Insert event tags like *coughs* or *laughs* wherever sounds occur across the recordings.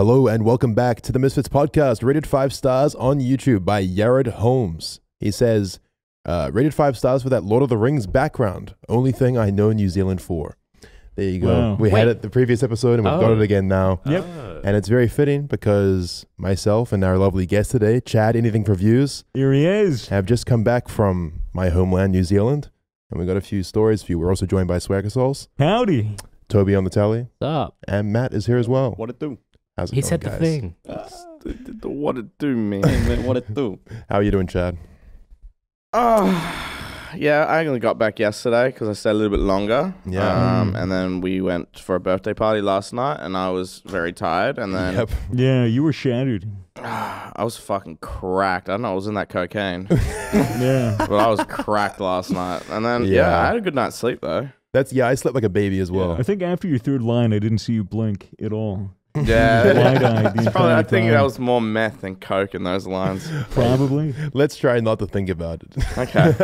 Hello and welcome back to the Misfits podcast, rated five stars on YouTube by Yared Holmes. He says, uh, rated five stars for that Lord of the Rings background. Only thing I know New Zealand for. There you go. Wow. We had it the previous episode and we've got Oh. it again now. Yep. And it's very fitting because myself and our lovely guest today, Chad, Anything for Views, Here he is. have just come back from my homeland, New Zealand. And we got a few stories for you. We're also joined by Swagger Souls, Howdy. Toby on the Tele, What's up? and Matt is here as well. What it do? How's it He going, said the guys? thing. Uh, what it do, man? *laughs* what it do? How are you doing, Chad? Oh, yeah. I only got back yesterday because I stayed a little bit longer. Yeah. Um, mm. and then we went for a birthday party last night, and I was very tired. And then Yep. Yeah, you were shattered. *sighs* I was fucking cracked. I don't know. I was in that cocaine, *laughs* Yeah. but I was cracked last night. And then yeah. Yeah. I had a good night's sleep though. That's yeah. I slept like a baby as well. I think after your third line, I didn't see you blink at all. Yeah. *laughs* It's probably, I think that was more meth than coke in those lines. *laughs* Probably. Let's try not to think about it. Okay.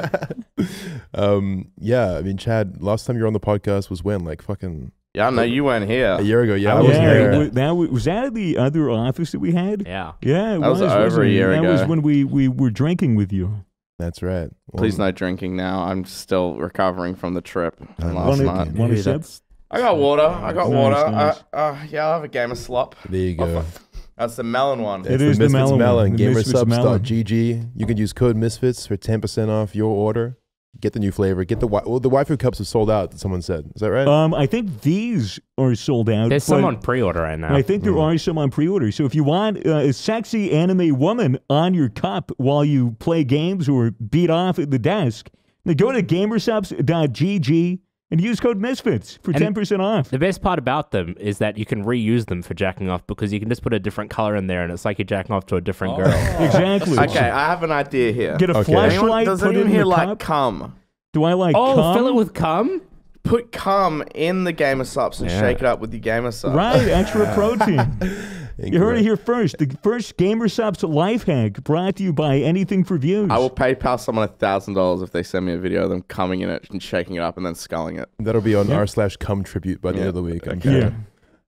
*laughs* um. Yeah. I mean, Chad. Last time you were on the podcast was when, like, fucking Yeah, no, you weren't here. a year ago. Yeah, I I was wasn't yeah, there. it that was, was that at the other office that we had? Yeah. Yeah, it That was was. over wasn't a it? year that was when we, we were drinking with you. That's right. Well, Please no drinking now. I'm still recovering from the trip I from know. last Wanna- night. wanna Dude, sip? that's- I got water. I got Nice, water. nice. Uh, uh, yeah, I'll have a game of slop. There you go. *laughs* That's the melon one. It It's is the Misfits melon one, melon. the Misfits melon. GamerSupps.gg. You can use code Misfits for ten percent off your order. Get the new flavor. Get the wi- well, the waifu cups have sold out. Someone said. Is that right? Um, I think these are sold out. There's but some on pre-order right now. I think there Mm. are some on pre-order. So if you want uh, a sexy anime woman on your cup while you play games or beat off at the desk, then go to gamersupps.gg and use code Misfits for And- ten percent off. the best part about them is that you can reuse them for jacking off because you can just put a different color in there and it's like you're jacking off to a different oh. girl. *laughs* Exactly. Okay, I have an idea here. Get a Okay. Anyone, flashlight. does put it anyone in here like cup. cum? Do I like? Oh, cum? fill it with cum? Put cum in the Gamer Supps and Yeah. shake it up with your Gamer Supps. Right, extra *laughs* protein. *laughs* You heard it here first. The first Gamer Supps life hack brought to you by Anything for Views. I will PayPal someone a thousand dollars if they send me a video of them coming in it and shaking it up and then sculling it. That'll be on Yeah. r slash cum tribute by the end of the week. I'm Okay.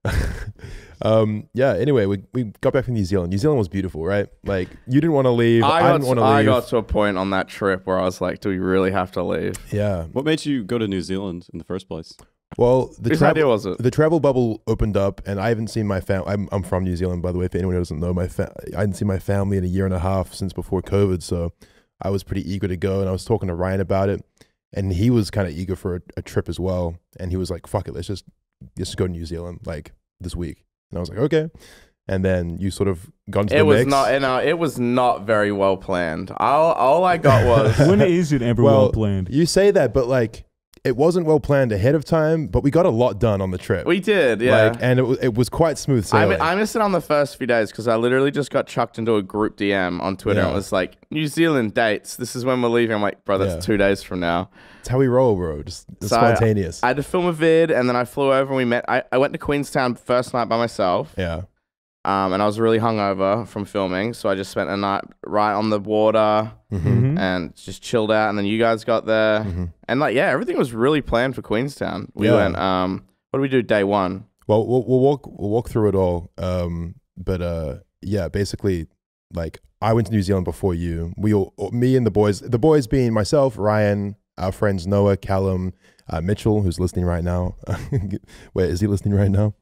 yeah. *laughs* um. Yeah. Anyway, we we got back from New Zealand. New Zealand was beautiful, right? Like you didn't want to leave. I, I didn't want to, leave. I got to a point on that trip where I was like, do we really have to leave? yeah. What made you go to New Zealand in the first place? Well, the Whose travel idea was it? the travel bubble opened up, and I haven't seen my family. I'm I'm from New Zealand, by the way. If anyone who doesn't know, my fa- I hadn't seen my family in a year and a half since before COVID, so I was pretty eager to go. And I was talking to Ryan about it, and he was kind of eager for a, a trip as well. And he was like, "Fuck it, let's just let's just go to New Zealand like this week." And I was like, "Okay." And then you sort of got into It the was mix. not. No, it was not very well planned. All, all I got *laughs* was when is it ever well, Well, planned? you say that, but like it wasn't well planned ahead of time. But we got a lot done on the trip. we did. Yeah. Like, and it was it was quite smooth I, sailing. I missed it on the first few days because I literally just got chucked into a group DM on Twitter. and Yeah. It was like New Zealand dates. This is when we're leaving. I'm like, bro, that's Yeah. two days from now. It's how we roll, bro. Just So I- spontaneous. I had to film a vid, and then I flew over and we met. I, I went to Queenstown first night by myself, yeah. Um, and I was really hungover from filming, so I just spent a night right on the water Mm-hmm. Mhm. and just chilled out. And then you guys got there, Mm-hmm. and like, yeah, everything was really planned for Queenstown. We Yeah. went. Um, what did we do day one? Well, we'll we'll walk we'll walk through it all. Um, but uh, yeah, basically, like I went to New Zealand before you. We all, me and the boys, the boys being myself, Ryan, our friends Noah, Callum, uh, Mitchell, who's listening right now. *laughs* Wait, is he listening right now?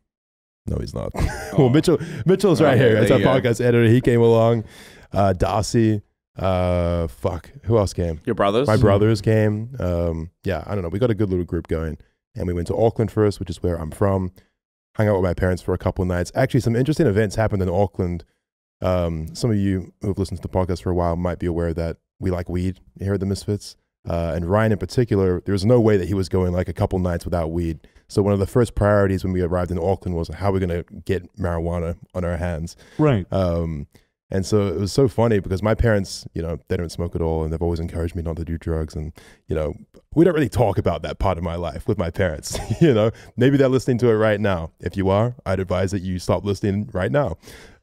No, he's not. *laughs* *laughs* well, Mitchell, Mitchell's right Okay, here. there It's our podcast editor. He came along. Uh, Darcy. Uh, fuck. Who else came? Your brothers? My brothers came. Um, yeah, I don't know. We got a good little group going, and we went to Auckland first, which is where I'm from. Hung out with my parents for a couple of nights. Actually, some interesting events happened in Auckland. Um, some of you who've listened to the podcast for a while might be aware that we like weed here at the Misfits. Uh, and Ryan in particular, there was no way that he was going like a couple nights without weed. So one of the first priorities when we arrived in Auckland was how we're going to get marijuana on our hands. Right. Um, and so it was so funny because my parents, you know, they don't smoke at all and they've always encouraged me not to do drugs. And, you know, we don't really talk about that part of my life with my parents. *laughs* you know, maybe they're listening to it right now. If you are, I'd advise that you stop listening right now.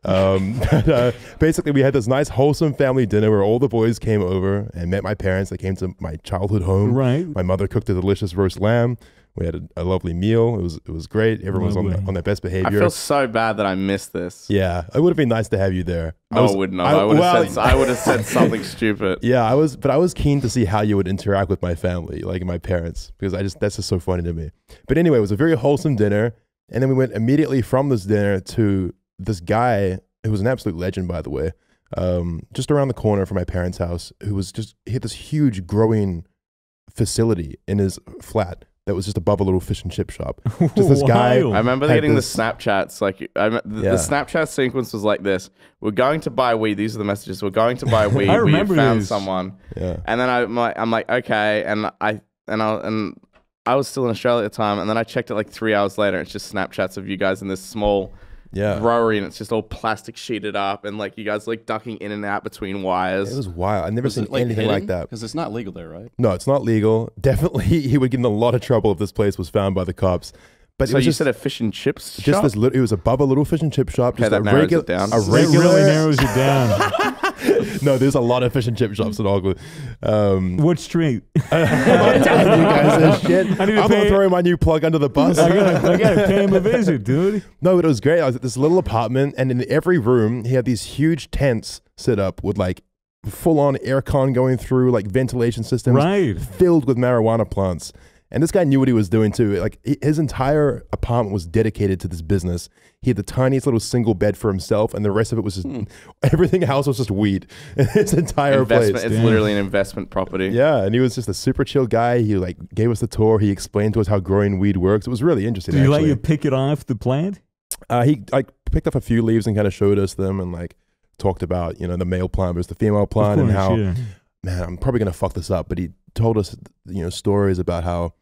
Um, *laughs* but uh, basically, we had this nice, wholesome family dinner where all the boys came over and met my parents. They came to my childhood home. Right. My mother cooked a delicious roast lamb. We had a, a lovely meal. It was it was great. Everyone was on, Lovely. on their best behavior. I behavior. feel so bad that I missed this. yeah, it would have been nice to have you there. No, I, was- wouldn't have. I, would have well, said. I would have said something stupid. *laughs* Yeah, I was, but I was keen to see how you would interact with my family, like my parents, because I just that's just so funny to me. But anyway, it was a very wholesome dinner, and then we went immediately from this dinner to this guy who was an absolute legend, by the way, um, just around the corner from my parents' house, who was just he had this huge growing facility in his flat that was just above a little fish and chip shop. *laughs* Just this guy- I remember getting this- the Snapchats. Like, I, rem- the, Yeah. the Snapchat sequence was like this: "We're going to buy weed." These are the messages. We're going to buy *laughs* weed. I we remember found this. someone, Yeah, and then I'm like, I'm like, okay, and I and I and I was still in Australia at the time, and then I checked it like three hours later. It's just Snapchats of you guys in this small yeah. brewery, and it's just all plastic sheeted up, and like you guys like ducking in and out between wires. It was wild. I've never Was seen like, anything like that. Because it's not legal there, right? No, it's not legal. *laughs* Definitely, he would get in a lot of trouble if this place was found by the cops. But it was you just, said a fish and chips just shop? this. Lit- it was above a little fish and chip shop. Okay, Just that a narrows regular, it down. A That That regular. really narrows it down. *laughs* no, there's a lot of fish and chip shops in Auckland. Um, what street? *laughs* I'm not telling you guys this *laughs* shit. I need to I'm pay- throwing my new plug under the bus. I gotta, I gotta pay him a visit, dude. No, but it was great. I was at this little apartment, and in every room, he had these huge tents set up with like full on aircon going through, like ventilation systems Right. filled with marijuana plants. And this guy knew what he was doing too. Like his entire apartment was dedicated to this business. He had the tiniest little single bed for himself, and the rest of it was just *laughs* everything else was just weed. *laughs* his entire investment. place. It's Damn. literally an investment property. Yeah, and he was just a super chill guy. He like gave us the tour. He explained to us how growing weed works. It was really interesting. Did he let you pick it off the plant? Uh, he like picked up a few leaves and kind of showed us them and like talked about you know the male plant versus the female plant of and how yeah. Man I'm probably gonna fuck this up, but he told us you know stories about how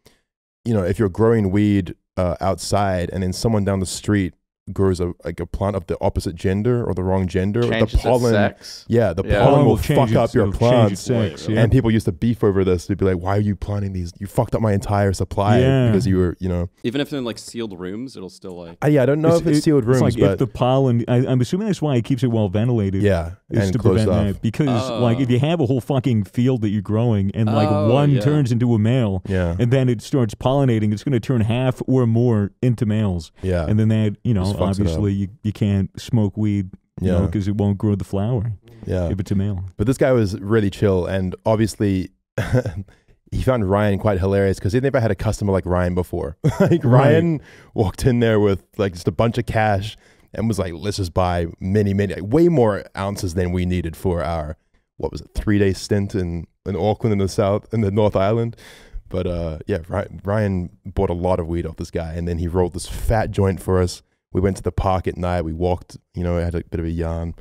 you know if you're growing weed uh, outside and then someone down the street grows a like a plant of the opposite gender or the wrong gender, Changes the pollen sex. yeah the Yeah. pollen Pollen will change fuck up your it'll change its plants. sex, Wait, yeah. And people used to beef over this. They'd be like, "Why are you planting these? You fucked up my entire supply Yeah. because you were, you know." Even if they're in like sealed rooms, it'll still like. Uh, yeah, I don't know if it's it- sealed rooms, like but if the pollen, I, I'm assuming that's why it keeps it well ventilated. yeah, Is and to closed prevent off. that because like if Oh. you have a whole fucking field that you're growing and like Oh, one yeah. turns into a male Yeah, and then it starts pollinating, it's going to turn half or more into males, yeah, and then that you know Just fucks it up. obviously you, you can't smoke weed, you Yeah. because it won't grow the flower yeah. if it's a male. But this guy was really chill, and obviously, *laughs* he found Ryan quite hilarious because he'd never had a customer like Ryan before. *laughs* like Ryan walked in there with like just a bunch of cash and was like, "Let's just buy many, many, like, way more ounces than we needed for our what was it, three day stint in in Auckland in the south in the North Island." But uh, yeah, Ryan, Ryan bought a lot of weed off this guy, and then he rolled this fat joint for us. We went to the park at night. We walked, you know, had a bit of a yarn,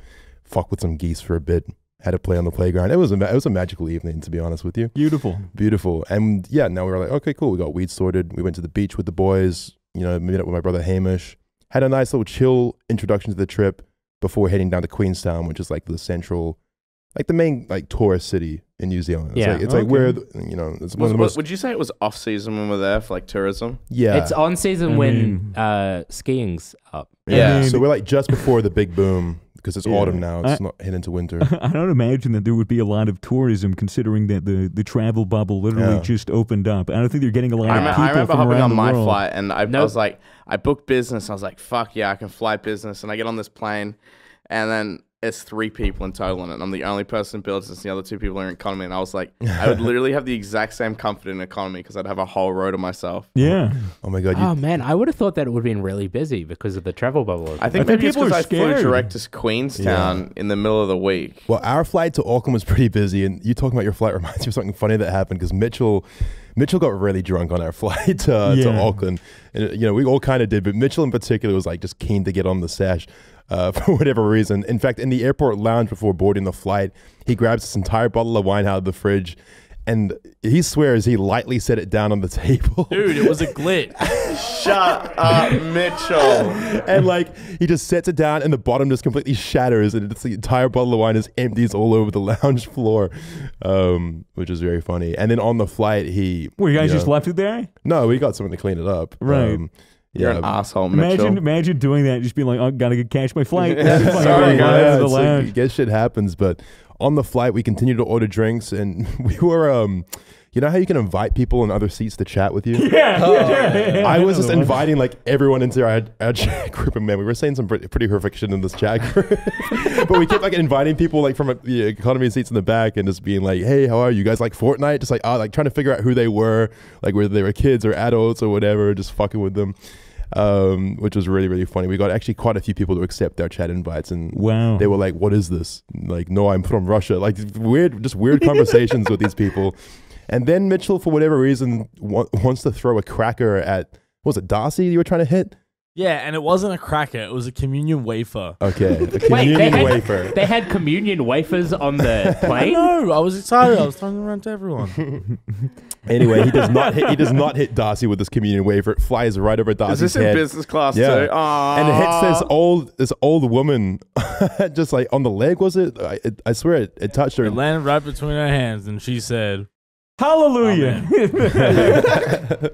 fuck with some geese for a bit, had to play on the playground. It was a it was a magical evening, to be honest with you. Beautiful. Beautiful, and yeah, now we were like, okay, cool. We got weed sorted. We went to the beach with the boys. You know, met up with my brother Hamish. Had a nice little chill introduction to the trip before heading down to Queenstown, which is like the central, like the main like tourist city in New Zealand. It's Yeah. like, it's like where the- you know it's one Was, of the most would you say it was off season when we were there for like tourism? yeah. It's on season I when mean- uh, skiing's up. Yeah. mean- so we're like just before the big boom because it's Yeah. autumn now. It's I- not heading into winter. *laughs* I don't imagine that there would be a lot of tourism considering that the, the travel bubble literally Yeah. just opened up. I don't think they're getting a lot I, of remember, people I remember from hopping around on my world. flight and I, I was like, I booked business. I was like, fuck yeah, I can fly business. And I get on this plane and then it's three people in total in it. And I'm the only person in business. The other two people are in economy. And I was like, *laughs* I would literally have the exact same comfort in economy because I'd have a whole row to myself. Yeah. oh my god! Oh man, I would have thought that it would have been really busy because of the travel bubble. I think I think maybe it's people because are I flew direct to Queenstown in the middle of the week. Well, our flight to Auckland was pretty busy, and you talking about your flight *laughs* reminds me of something funny that happened because Mitchell, Mitchell got really drunk on our *laughs* flight uh, to Auckland, and you know we all kind of did, but Mitchell in particular was like just keen to get on the sash. Uh, *laughs* for whatever reason. In fact, in the airport lounge before boarding the flight, he grabs this entire bottle of wine out of the fridge and he swears he lightly set it down on the *laughs* table. Dude, it was a glit. *laughs* Shut up, Mitchell. and like he just sets it down and the bottom just completely shatters and it's the entire bottle of wine is empties all over the lounge floor um which is very funny and then on the flight he Well, you guys you just left it there? no we got someone to clean it up Right. um, You're yeah an asshole, Mitchell. Imagine, imagine doing that, just being like, "Oh, gotta get catch my flight." *laughs* Yeah, Just fucking sorry, guys. yeah, the it's like, I guess shit happens but on the flight we continued to order drinks and *laughs* we were um You know how you can invite people in other seats to chat with you? *laughs* Yeah, yeah, yeah, I was just inviting like everyone into our, our *laughs* chat group, and man, we were saying some pretty, pretty horrific shit in this chat group. *laughs* but we kept like inviting people like from uh, the economy seats in the back, and just being like, "Hey, how are you You guys? Like Fortnite?" Just like, oh, like trying to figure out who they were, like whether they were kids or adults or whatever, just fucking with them. Um, which was really really funny. We got actually quite a few people to accept our chat invites, and Wow. they were like, "What is this?" Like, no, I'm from Russia. Like weird, just weird conversations with these people. And then Mitchell, for whatever reason, wa- wants to throw a cracker at what was it Darcy you were trying to hit? Yeah, and it wasn't a cracker; it was a communion wafer. Okay, a *laughs* Wait, they communion had, wafer. they had communion wafers on the *laughs* plane. No, I was excited. I was throwing them around to everyone. *laughs* Anyway, he does not hit, he does not hit Darcy with this communion wafer. It flies right over Is Darcy's this in business class Yeah. too? Aww. and it hits this old this old woman, just like on the leg. Was it? I, it, I swear it, it touched her. It landed right between her hands, and she said, Hallelujah.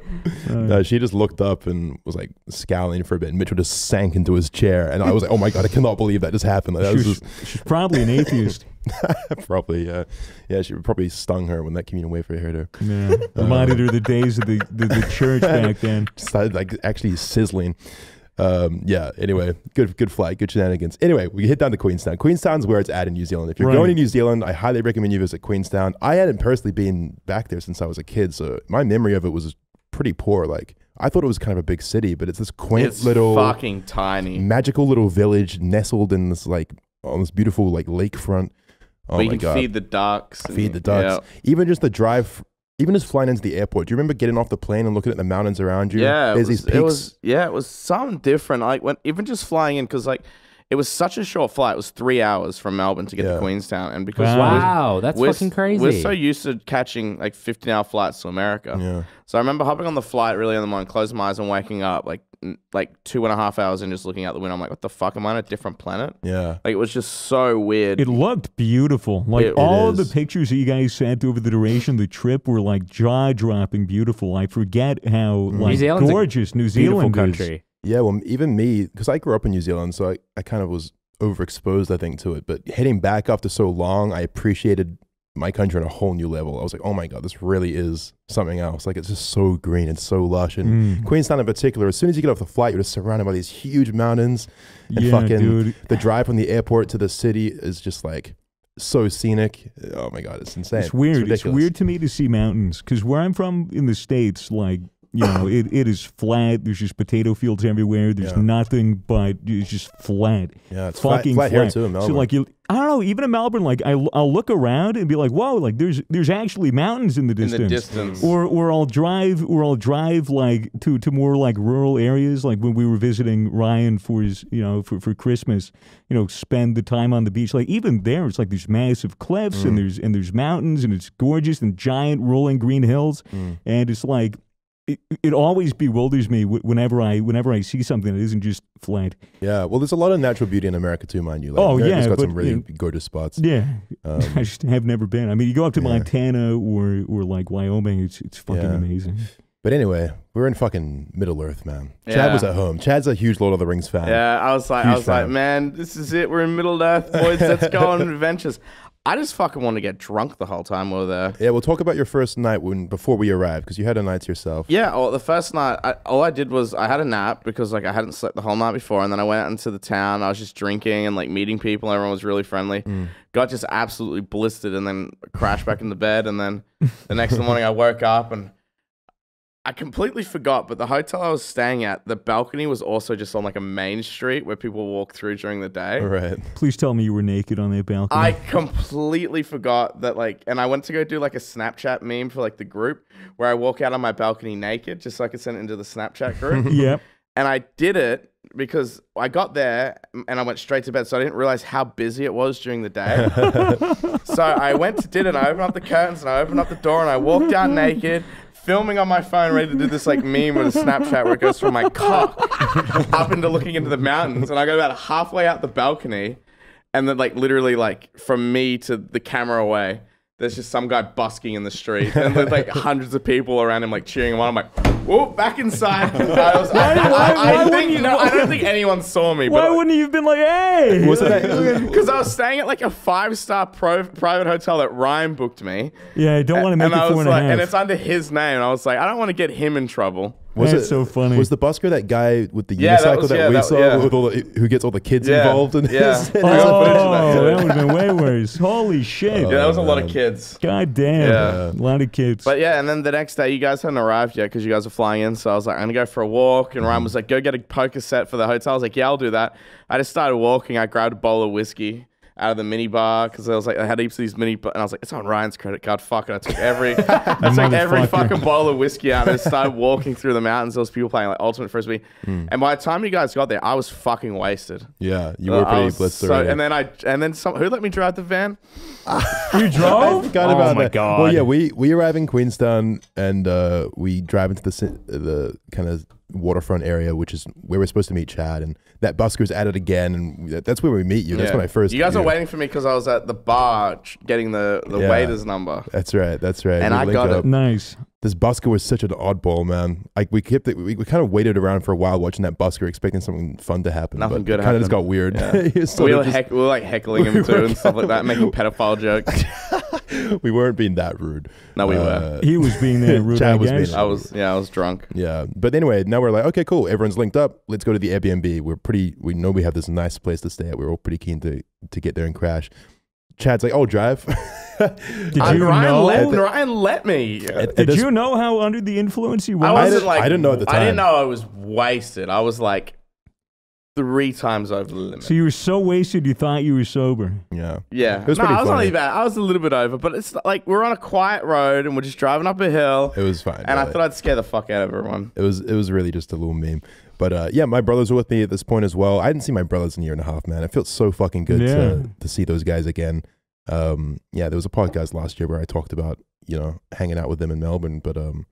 *laughs* No, she just looked up and was like scowling for a bit. And Mitchell just sank into his chair, and I was like, "Oh my god, I cannot believe that just happened." Like, that was she's, just she's probably an atheist. *laughs* probably, yeah, yeah. She probably stung her when that communion wafer hit her. Yeah. Reminded uh, her the days of the, the, the church *laughs* back then. started like actually sizzling. Um, yeah. Anyway, good good flight, good shenanigans. Anyway, we hit down to Queenstown. Queenstown's where it's at in New Zealand. If you're Right. going to New Zealand, I highly recommend you visit Queenstown. I hadn't personally been back there since I was a kid, so my memory of it was pretty poor. Like I thought it was kind of a big city, but it's this quaint it's little fucking tiny. magical little village nestled in this like on this beautiful like lakefront. Oh Where you my can god. feed the ducks. and- feed the ducks. Even just the drive, even just flying into the airport. Do you remember getting off the plane and looking at the mountains around you? Yeah, it there's was, these peaks. it was yeah, it was something different. Like when even just flying in because like it was such a short flight. It was three hours from Melbourne to get Yeah. to Queenstown, and because Wow. we're- Wow, that's we're, fucking crazy. We're so used to catching like 15 hour flights to America. yeah. So I remember hopping on the flight really in the morning, closing my eyes and waking up like like two and a half hours and just looking out the window. I'm like, what the fuck? Am I on a different planet? Yeah. Like it was just so weird. It looked beautiful. Like It- it all of the pictures that you guys sent over the duration of the trip were like jaw dropping beautiful. I forget how mm. like Zealand's a gorgeous New Beautiful Zealand is. Yeah, well, even me, because I grew up in New Zealand, so I, I kind of was overexposed, I think, to it. But heading back after so long, I appreciated my country on a whole new level. I was like, oh my God, this really is something else. Like, it's just so green and so lush. And Mm. Queenstown in particular, as soon as you get off the flight, you're just surrounded by these huge mountains. And Yeah, fucking dude. the drive from the airport to the city is just like so scenic. Oh my God, it's insane. It's weird. It's, ridiculous. weird to me to see mountains because where I'm from in the states, like you know, it, it is flat. There's just potato fields everywhere. There's Yeah. nothing but it's just flat. Yeah, it's fucking flat flat. here too in Melbourne. So like you, I don't know. Even in Melbourne, like I, I'll look around and be like, whoa, like there's there's actually mountains in the distance. in distance. the distance. Or, or I'll drive, or I'll drive like to, to more like rural areas, like when we were visiting Ryan for his, you know, for, for Christmas, you know, spend the time on the beach. Like even there, it's like there's massive cliffs Mm. and there's and there's mountains and it's gorgeous and giant rolling green hills, Mm. and it's like. It, it always bewilders me whenever I whenever I see something that isn't just flat. yeah, well, there's a lot of natural beauty in America too, mind you. Like, Oh, America's yeah, got but, some really you know, gorgeous spots. Yeah, Um, *laughs* I just have never been. I mean, you go up to Yeah. Montana or or like Wyoming, it's it's fucking Yeah. amazing. But anyway, we're in fucking Middle Earth, man. Chad was at home. Chad's a huge Lord of the Rings fan. Yeah, I was like, I Huge was like, man, this is it. We're in Middle Earth, boys. Let's go on *laughs* adventures. I just fucking want to get drunk the whole time we were there. Yeah, we'll talk about your first night when before we arrived because you had a night to yourself. Yeah, well, the first night, I, all I did was I had a nap because like I hadn't slept the whole night before, and then I went out into the town. I was just drinking and like meeting people. Everyone was really friendly. Mm. Got just absolutely blistered, and then crashed back in the bed. And then the next morning, I woke up and I completely forgot. But the hotel I was staying at, the balcony was also just on like a main street where people walk through during the day. All right. Please tell me you were naked on that balcony. I completely forgot that like and I went to go do like a Snapchat meme for like the group where I walk out on my balcony naked just so I could send it into the Snapchat group. *laughs* yep. And I did it because I got there and I went straight to bed so I didn't realize how busy it was during the day. *laughs* so I went to dinner and I opened up the curtains and I opened up the door and I walked out naked. Filming on my phone, ready to do this like meme with a Snapchat where it goes from my cock *laughs* up into looking into the mountains, and I got about halfway out the balcony, and then like literally like from me to the camera away, there's just some guy busking in the street, and there's like *laughs* hundreds of people around him like cheering him on. I'm like, Whoop, back inside. *laughs* I, was, I, I, why- I, why think, you- no, I don't think anyone saw me. Why but wouldn't you have been like, hey? *laughs* Was it that? Because I was staying at like a five star pro, private hotel that Ryan booked me. yeah, I don't want to make and I it four was and a like, half. and it's under his name. And I was like, I don't want to get him in trouble. Was That's it so funny. Was the busker that guy with the Yeah, that unicycle was- that, yeah, we that- saw yeah. with all the, who gets all the kids Yeah, involved in yeah. this? *laughs* I got footage of oh, that, would have been way worse. Holy *laughs* shit. Yeah, that was a lot of kids. God damn. Yeah. A lot of kids. But yeah, and then the next day, you guys hadn't arrived yet because you guys were flying in. So I was like, I'm gonna go for a walk. And Ryan mm-hmm. was like, go get a poker set for the hotel. I was like, yeah, I'll do that. I just started walking. I grabbed a bowl of whiskey out of the mini bar because I was like, I had heaps of these mini, and I was like, it's on Ryan's credit card. Fuck it. I took every, *laughs* I took every fucking bowl of whiskey out and just started walking through the mountains. There was people playing like ultimate frisbee, and by the time you guys got there, I was fucking wasted. Yeah, you Uh, were I pretty was blitzed so- already. and then I, and then some, who let me drive the van? *laughs* you I drove? forgot Oh about my that. God. Well, yeah, we we arrive in Queenstown and uh, we drive into the the kind of waterfront area, which is where we're supposed to meet Chad, and that busker's at it again, and that's where we meet you. That's Yeah. when I first. You guys met are waiting for me because I was at the bar getting the, the Yeah. waiter's number. That's right. That's right. And We I link got it. Nice. This busker was such an oddball, man. Like we kept it, we, we kind of waited around for a while watching that busker, expecting something fun to happen. Nothing but good it Kind of just got weird. Yeah. *laughs* He was sort We were, just- heck, we were like heckling *laughs* him too and stuff like that, making pedophile jokes. *laughs* *laughs* we weren't being that rude. No, we were. Uh, He was being there *laughs* rude, Chad I was being I was, yeah, I was drunk. Yeah, but anyway, now we're like, okay, cool. Everyone's linked up. Let's go to the Airbnb. We're pretty. We know we have this nice place to stay at. We're all pretty keen to to get there and crash. Chad's like, oh, drive. *laughs* Did you Ryan, know? let, the- Ryan let me. At- at Did this- you know how under the influence he was? I I wasn't didn't- like, I didn't know at the I didn't know I was wasted. I was like three times over the limit. So you were so wasted you thought you were sober. Yeah, yeah, It was no, pretty I was funny. not even bad. I was a little bit over, but it's like we're on a quiet road and we're just driving up a hill, it was fine. and I yeah. thought I'd scare the fuck out of everyone. it was it was really just a little meme. But uh, yeah, my brothers were with me at this point as well. I hadn't seen my brothers in a year and a half, man. It felt so fucking good Yeah. to to see those guys again. Um, yeah, there was a podcast last year where I talked about you know hanging out with them in Melbourne, but um.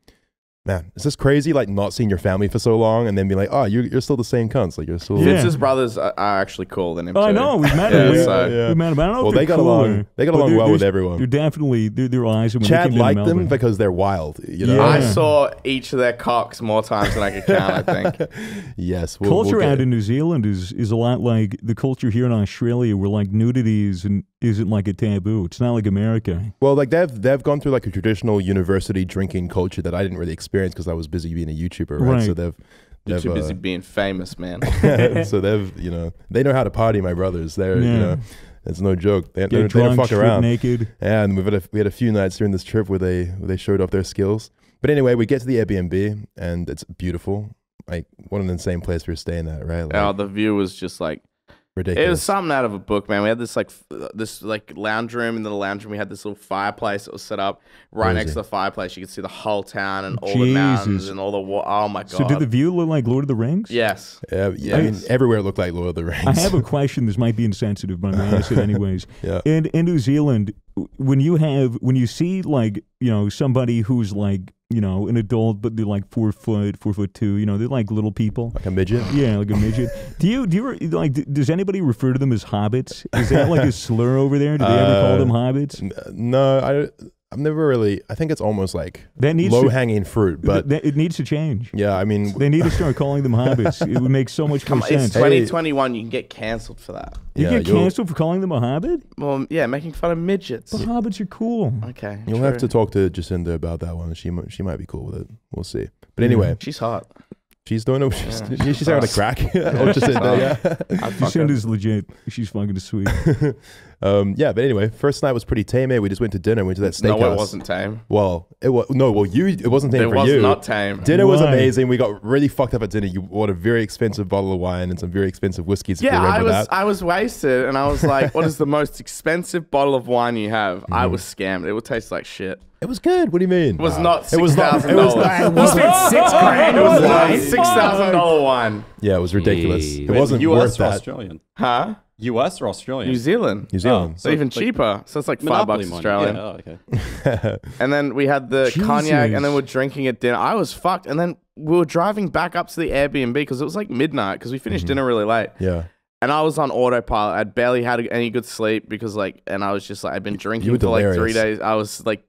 Man, is this crazy? Like not seeing your family for so long, and then be like, "Oh, you're, you're still the same cunts. Like you're still." Yeah. Vince's brothers are, are actually cool than him. Oh, I too. know. We've met *laughs* Yeah, him. We, so- yeah. we met him. I don't know Well, if they they're got cooler, along. They got but along they're- well with they're- everyone. They're definitely, they're, they're awesome. when they Chad came to liked them Melbourne. because they're wild. You know. I Yeah. saw each of their cocks more times than I could count. I think. *laughs* yes. We'll, we'll culture get out it. in New Zealand is is a lot like the culture here in Australia, where like nudity isn't isn't like a taboo. It's not like America. Well, like they've they've gone through like a traditional university drinking culture that I didn't really experience because I was busy being a YouTuber, right? Right. So they've You're they've too busy uh, being famous, man. *laughs* *laughs* so they've you know they know how to party. My brothers, they're Yeah. you know it's no joke. They, they, Get don't- they drunk, don't fuck around. naked. And we've had a, we had a few nights during this trip where they where they showed off their skills. But anyway, we get to the Airbnb and it's beautiful. Like what an insane place we we're staying at, right? Like, oh, the view was just like ridiculous. it was something out of a book, man. We had this like f- uh, this like lounge room. In the lounge room, we had this little fireplace that was set up right next to the fireplace. You could see the whole town and all the mountains and all the wa- oh my god. So did the view look like Lord of the Rings? yes. yeah, I mean, everywhere looked like Lord of the Rings. I have a *laughs* question. This might be insensitive, but I'm to ask it anyways. *laughs* yeah. In in New Zealand, when you have when you see like you know somebody who's like you know an adult, but they're like four foot, four foot two. You know, they're like little people. Like a midget. Yeah, like a midget. *laughs* do you do you like? Does anybody refer to them as hobbits? Is that like a slur over there? Do they ever call Uh, them hobbits? N- No, I I've never really. I think it's almost like That needs low to, hanging fruit. But th- th- it needs to change. yeah, I mean, They need to start *laughs* calling them hobbits. It would make so much Come more on, it's sense. Hey. 2021. You can get cancelled for that. you yeah, get canceled for calling them a hobbit? Well, yeah, making fun of midgets. But hobbits are cool. Okay. You'll have to talk to Jacinda about that one. She she might be cool with it. We'll see. But anyway, mm. She's hot. she's doing it. She's, Yeah. she's, she's having a crack. *laughs* or oh, Jacinda, yeah. I'd fuck her. Jacinda's legit. She's fucking sweet. *laughs* um, yeah, but anyway, first night was pretty tame. eh? We just went to dinner. Went to that steakhouse. No, it wasn't tame. Well, it was no. Well, you. It wasn't tame It for was you. not tame. Dinner was amazing. We got really fucked up at dinner. You bought a very expensive bottle of wine and some very expensive whiskeys. if you Yeah, I was that. I was wasted, and I was like, "What is the most expensive bottle of wine you have?" Mm-hmm. I was scammed. It would taste like shit. It was good. What do you mean? It was not It was not. thousand It was dollars. not. It wasn't. six grand. It was not six thousand dollar wine, Yeah, it was ridiculous. Jeez. It wasn't US worth or that. Australian? huh? US or Australian? New Zealand. New Zealand. So So even like cheaper. So it's like five bucks money. Australian. Yeah, oh, okay. *laughs* And then we had the cognac, and then we're drinking at dinner. I was fucked. And then we were driving back up to the Airbnb because it was like midnight because we finished Mm-hmm. dinner really late. yeah. And I was on autopilot. I'd barely had any good sleep because like, and I was just like, I'd been drinking were for like three days. I was like,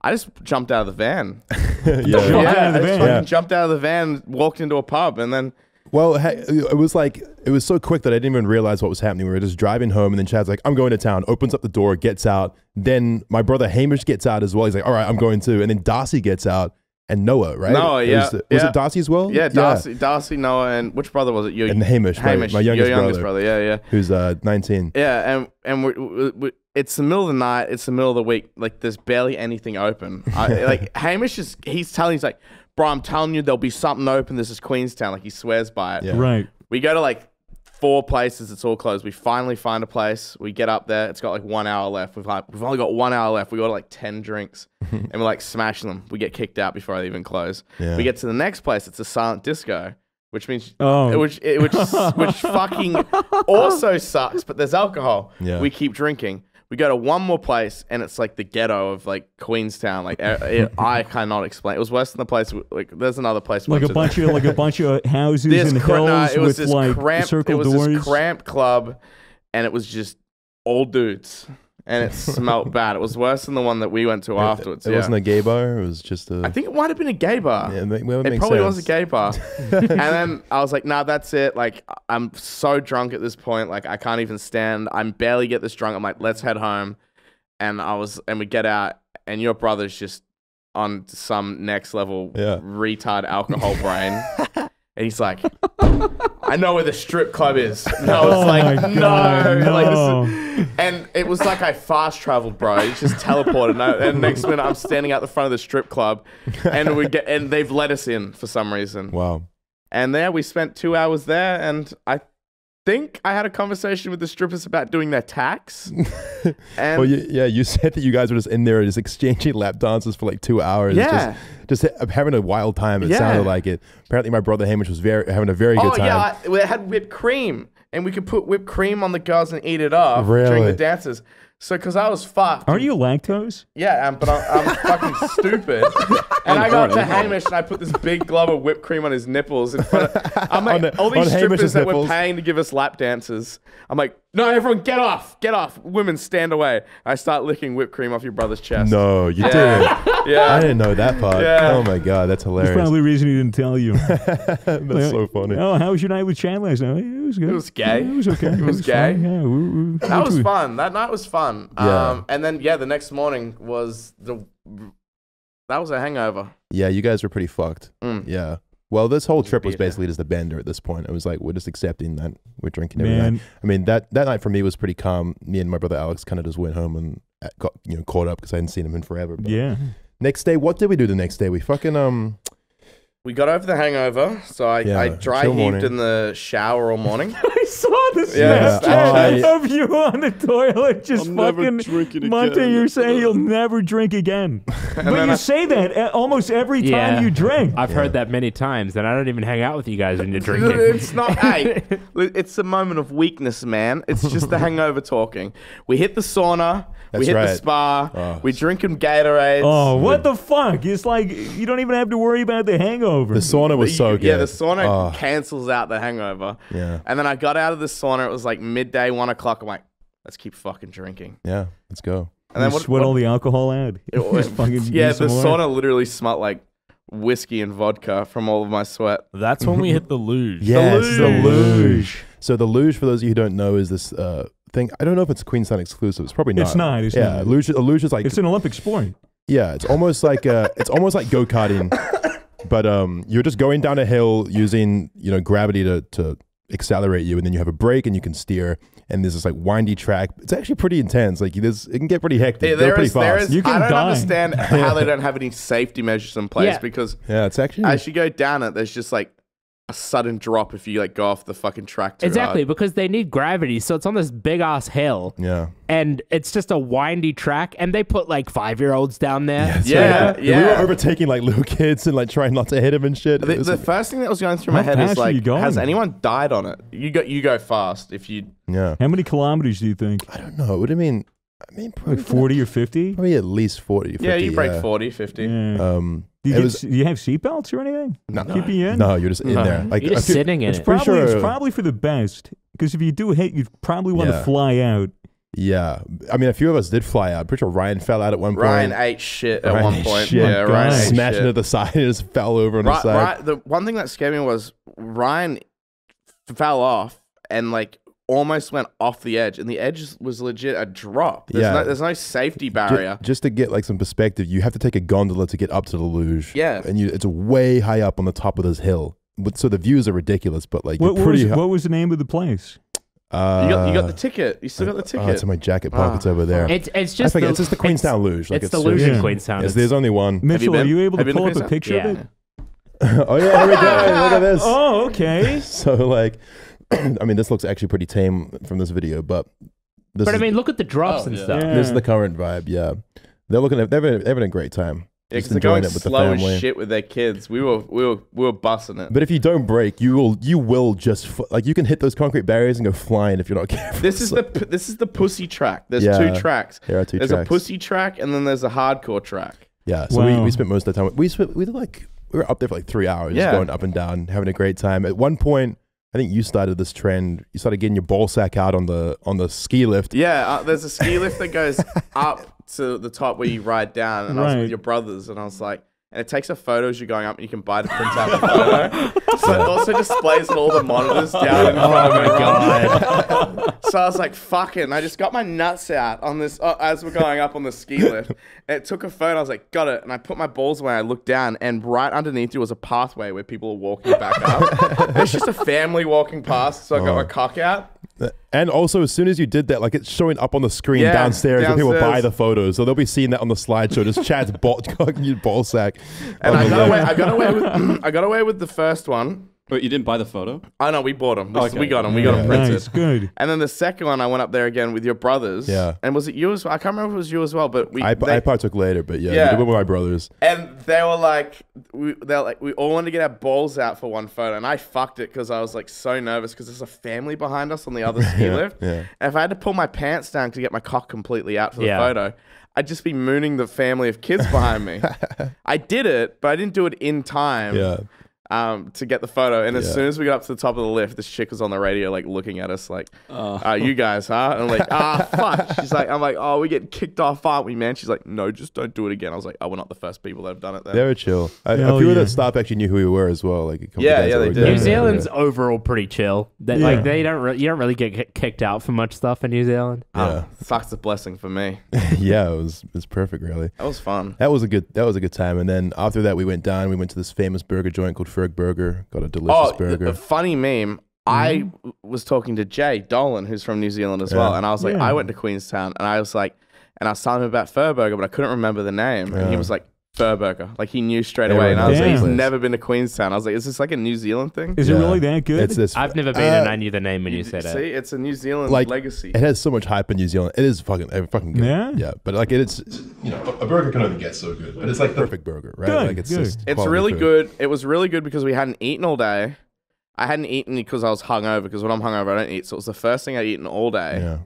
I just jumped out of the van. *laughs* yeah. Jumped *laughs* yeah, out of the I just van. Yeah. jumped out of the van, walked into a pub, and then Well, it was like it was so quick that I didn't even realize what was happening. We were just driving home, and then Chad's like, "I'm going to town." Opens up the door, gets out. Then my brother Hamish gets out as well. He's like, "All right, I'm going too." And then Darcy gets out, and Noah, right? Noah, yeah, Was, was yeah. it Darcy as well? yeah, Darcy, Darcy, Noah, and which brother was it? Your, And Hamish, my- Hamish, my youngest your youngest brother. brother. Yeah, yeah. Who's uh 19? Yeah, and and we're, we we it's the middle of the night. It's the middle of the week. Like there's barely anything open. I, *laughs* like Hamish is he's telling he's like, bro, I'm telling you, there'll be something open. This is Queenstown. Like he swears by it. Yeah. Right. We go to like four places. It's all closed. We finally find a place. We get up there. It's got like one hour left. We've like, we've only got one hour left. We got like ten drinks, *laughs* and we're like smashing them. We get kicked out before they even close. Yeah. We get to the next place. It's a silent disco, which means Oh. which which which *laughs* fucking also sucks. But there's alcohol. Yeah. We keep drinking. We go to one more place, and it's like the ghetto of like Queenstown. Like it, *laughs* I cannot explain. It was worse than the place. Like there's another place. Like a went to that- bunch of like a bunch of *laughs* houses this and cra- hills no, it was with like cramped, circle it was doors. this cramped club, and it was just old dudes, and it smelt bad. It was worse than the one that we went to afterwards. It yeah. wasn't a gay bar. It was just a. I think it might have been a gay bar. yeah, it, well, it probably was a gay bar. *laughs* and then I was like, nah, that's it. Like, I'm so drunk at this point. Like, I can't even stand. I'm barely get this drunk. I'm like, let's head home. And I was, and we get out, and your brother's just on some next level Yeah. retard alcohol brain. *laughs* and he's like, I know where the strip club is. And I *laughs* oh was Oh like, my no. God, *laughs* Like, no. is- and it was like I fast traveled, bro. It's just teleported. No, and next minute I'm standing out the front of the strip club, and we get and they've let us in for some reason. Wow. And there we spent two hours there, and I think I had a conversation with the strippers about doing their tax. *laughs* And Well, you, yeah, you *laughs* said that you guys were just in there just exchanging *laughs* lap dances for like two hours. Yeah. Just, just uh, having a wild time. It Yeah. sounded like it. Apparently, my brother Hamish was very having a very oh good time. yeah, I, we had whipped cream, and we could put whipped cream on the girls and eat it up during the dances. So, because I was fucked. Aren't you lactose? Yeah, um, but I'm, I'm fucking *laughs* stupid. And I got to Hamish and I put this big glob of whipped cream on his nipples. In front of, I'm like, *laughs* On the- all these strippers Hamish's that were paying to give us lap dances. I'm like, no, everyone get off, get off. Women, stand away. I start licking whipped cream off your brother's chest. No, you Yeah. didn't. *laughs* I didn't know that part. Yeah. Oh my god, that's There's hilarious. probably a reason he didn't tell you. *laughs* that's so funny. Oh, how was your night with Chad last night? It was good. It was gay. It was okay. *laughs* It was gay. fine. Yeah, we, we, That was fun. That night was fun. Yeah. Um, and then, yeah, the next morning was the. That was a hangover. Yeah, you guys were pretty fucked. Mm. Yeah. Well, this whole trip was basically just a bender at this point. It was like we're just accepting that we're drinking every night. I mean that that night for me was pretty calm. Me and my brother Alex kind of just went home and uh, got you know caught up because I hadn't seen him in forever. But yeah. Next day, what did we do the next day? We fucking um We got over the hangover, so I, Yeah, I dry chill heaved morning. in the shower all morning. *laughs* I saw the Yeah, Snapchat I- of you on the toilet just fucking. Monte, you're saying you'll never drink again. *laughs* but then you I- say that a- almost every time Yeah. you drink. I've heard that many times, and I don't even hang out with you guys when you're *laughs* drinking. It's not. hey, it's a moment of weakness, man. It's just the hangover talking. We hit the sauna. we That's hit the right. spa. Oh. we drinking Gatorades. Oh, what the fuck? It's like you don't even have to worry about the hangover. the sauna was so good. Yeah, the sauna Oh, cancels out the hangover. yeah, And then I got out of the sauna. It was like midday, one o'clock. I'm like, let's keep fucking drinking. yeah. Let's go. And then You what? sweat what- all the alcohol out. *laughs* it was- *laughs* fucking *laughs* yeah, use the some more. sauna literally smelled like whiskey and vodka from all of my sweat. That's when we hit the luge. Yes, the luge. luge. So the luge, for those of you who don't know, is this uh, thing. I don't know if it's Queenstown exclusive. It's probably not. It's not. It's yeah, not. luge. A luge is like It's an Olympic sport. yeah. It's almost like uh, it's almost like go karting, but um, you're just going down a hill using you know gravity to to accelerate you, and then you have a brake and you can steer. And there's this like windy track. It's actually pretty intense. Like this, it can get pretty hectic. Yeah, They're there pretty is, fast. is. You can I don't die. understand *laughs* how they don't have any safety measures in place Yeah. because Yeah, it's actually as you go down it, there's just like a sudden drop if you like go off the fucking track too Exactly, hard. because they need gravity. So it's on this big ass hill, yeah. and it's just a windy track, and they put like five year olds down there. That's Yeah, right. yeah. We were overtaking like little kids and like trying not to hit them and shit. It The, was- the first thing that was going through my head fast is like, has anyone died on it? You go, you go fast if you. yeah. How many kilometers do you think? I don't know. What do you mean? I mean, probably, Like 40 or 50? probably at least 40, 50. Yeah, you break yeah. 40, 50. Yeah. Um, do, you it get, was, do you have seatbelts or anything? no, Keep you in? no, you're just in No. there. Like You're just I feel- sitting in It's it. probably, sure- it's probably for the best. Because if you do hit, you probably want Yeah. to fly out. Yeah, I mean, a few of us did fly out. Pretty sure Ryan fell out at one point. Ryan point. ate shit at Ryan one point. shit. Yeah, Oh, Ryan ate smashed shit. into the side and *laughs* just fell over on the side. right, the one thing that scared me was Ryan fell off and like almost went off the edge, and the edge was legit a drop. There's Yeah. no, there's no safety barrier. Just to get like some perspective, you have to take a gondola to get up to the luge. Yeah. and you it's way high up on the top of this hill. But so the views are ridiculous, but like What, what, pretty. was, hi- what was the name of the place? uh, you got you got the ticket. You still got the ticket. Oh, ticket. it's in my jacket pockets Ah, over there. It's it's just the, it's just the Queenstown luge. Like It's, the just- luge in Yeah. Queenstown. Yes, there's only one. Mitchell, been? are you able to Have you been pull up a picture yeah. of it? *laughs* oh yeah, here we go. Look at this. *laughs* Oh, okay. *laughs* So like, *clears throat* I mean, this looks actually pretty tame from this video, but this But I mean, look at the drops Oh, and yeah. stuff. Yeah. this is the current vibe. Yeah, they're looking at they're having, they're having a great time. Yeah, Just 'cause they're going enjoying it with the slow family. as shit with their kids. We were we were we were busting it. But if you don't break, you will you will just like you can hit those concrete barriers and go flying if you're not *laughs* careful. This is So- the this is the pussy track. There's Yeah. two tracks. There are two There's tracks. a pussy track and then there's a hardcore track. Yeah, so we, Wow. we spent most of the time. We spent we did like we were up there for like three hours, Yeah. just going up and down, having a great time. At one point, I think you started this trend. You started getting your ball sack out on the on the ski lift. Yeah, uh, there's a ski lift that goes *laughs* up to the top where you ride down, and I was with your brothers, and I was like, and it takes a photo as you're going up, and you can buy to print out the photo. *laughs* so it also displays all the monitors *laughs* down in front of my god. *laughs* so I was like, fuck it, and I just got my nuts out on this uh, as we're going up on the ski lift. And it took a photo. I was like, got it, and I put my balls away. I looked down, and right underneath you was a pathway where people were walking back up. it's just a family walking past, so I got my cock out. And also, as soon as you did that, like it's showing up on the screen Yeah, downstairs, when people buy the photos, so they'll be seeing that on the slideshow. Just Chad's ball, *laughs* ball sack. And I got away. I got away with. *coughs* I got away with the first one. But you didn't buy the photo? Oh no, we bought them. We, Okay. we got them. We got them printed. Nice, good. And then the second one, I went up there again with your brothers. Yeah. And was it you as well? I can't remember if it was you as well, but we. I, they- I partook later, but yeah, Yeah. we did it with my brothers. and they were like, we, they're like, we all wanted to get our balls out for one photo, and I fucked it because I was like so nervous because there's a family behind us on the other *laughs* ski Yeah, lift. yeah. And if I had to pull my pants down to get my cock completely out for the Yeah. photo, I'd just be mooning the family of kids behind me. *laughs* I did it, but I didn't do it in time. Yeah, um, to get the photo. And as Yeah. soon as we got up to the top of the lift, this chick was on the radio, like looking at us, like, Uh, uh, "You guys, huh?" And I'm like, "Ah, *laughs* fuck." She's like, "I'm like, oh, we get kicked off, aren't we, man?" She's like, "No, just don't do it again." I was like, "Oh, we're not the first people that have done it." Then. they were chill. A, a Hell few of yeah. the staff actually knew who we were as well. Like, Yeah, yeah, they did. there. New Yeah. Zealand's overall pretty chill. That Yeah. like they don't re- you don't really get kicked out for much stuff in New Zealand. Yeah, Fuck's a blessing for me. *laughs* yeah, it was it was perfect, really. That was fun. That was a good that was a good time. And then after that, we went down. We went to this famous burger joint called Ferg Burger. Got a delicious Oh, burger. a funny meme. I mm-hmm. was talking to Jay Dolan, who's from New Zealand as well, Yeah. and I was like, Yeah. I went to Queenstown, and I was like, and I was telling him about Fergburger, but I couldn't remember the name, and he Yeah. was like, Fergburger, like he knew straight Everyone away, and I was knows like, he's that never been to Queenstown. I was like, is this like a New Zealand thing? Is Yeah. it really that good? It's this. I've never been, uh, and I knew the name when you said See, it. it's a New Zealand Like, legacy. It has so much hype in New Zealand. It is fucking fucking good. Yeah? yeah. But like it's you know a burger can only get so good, but it's like the perfect burger, right? Good, like it's good. just It's quality really food. good. It was really good because we hadn't eaten all day. I hadn't eaten because I was hungover. Because when I'm hungover, I don't eat. So it was the first thing I'd eaten all day. Yeah,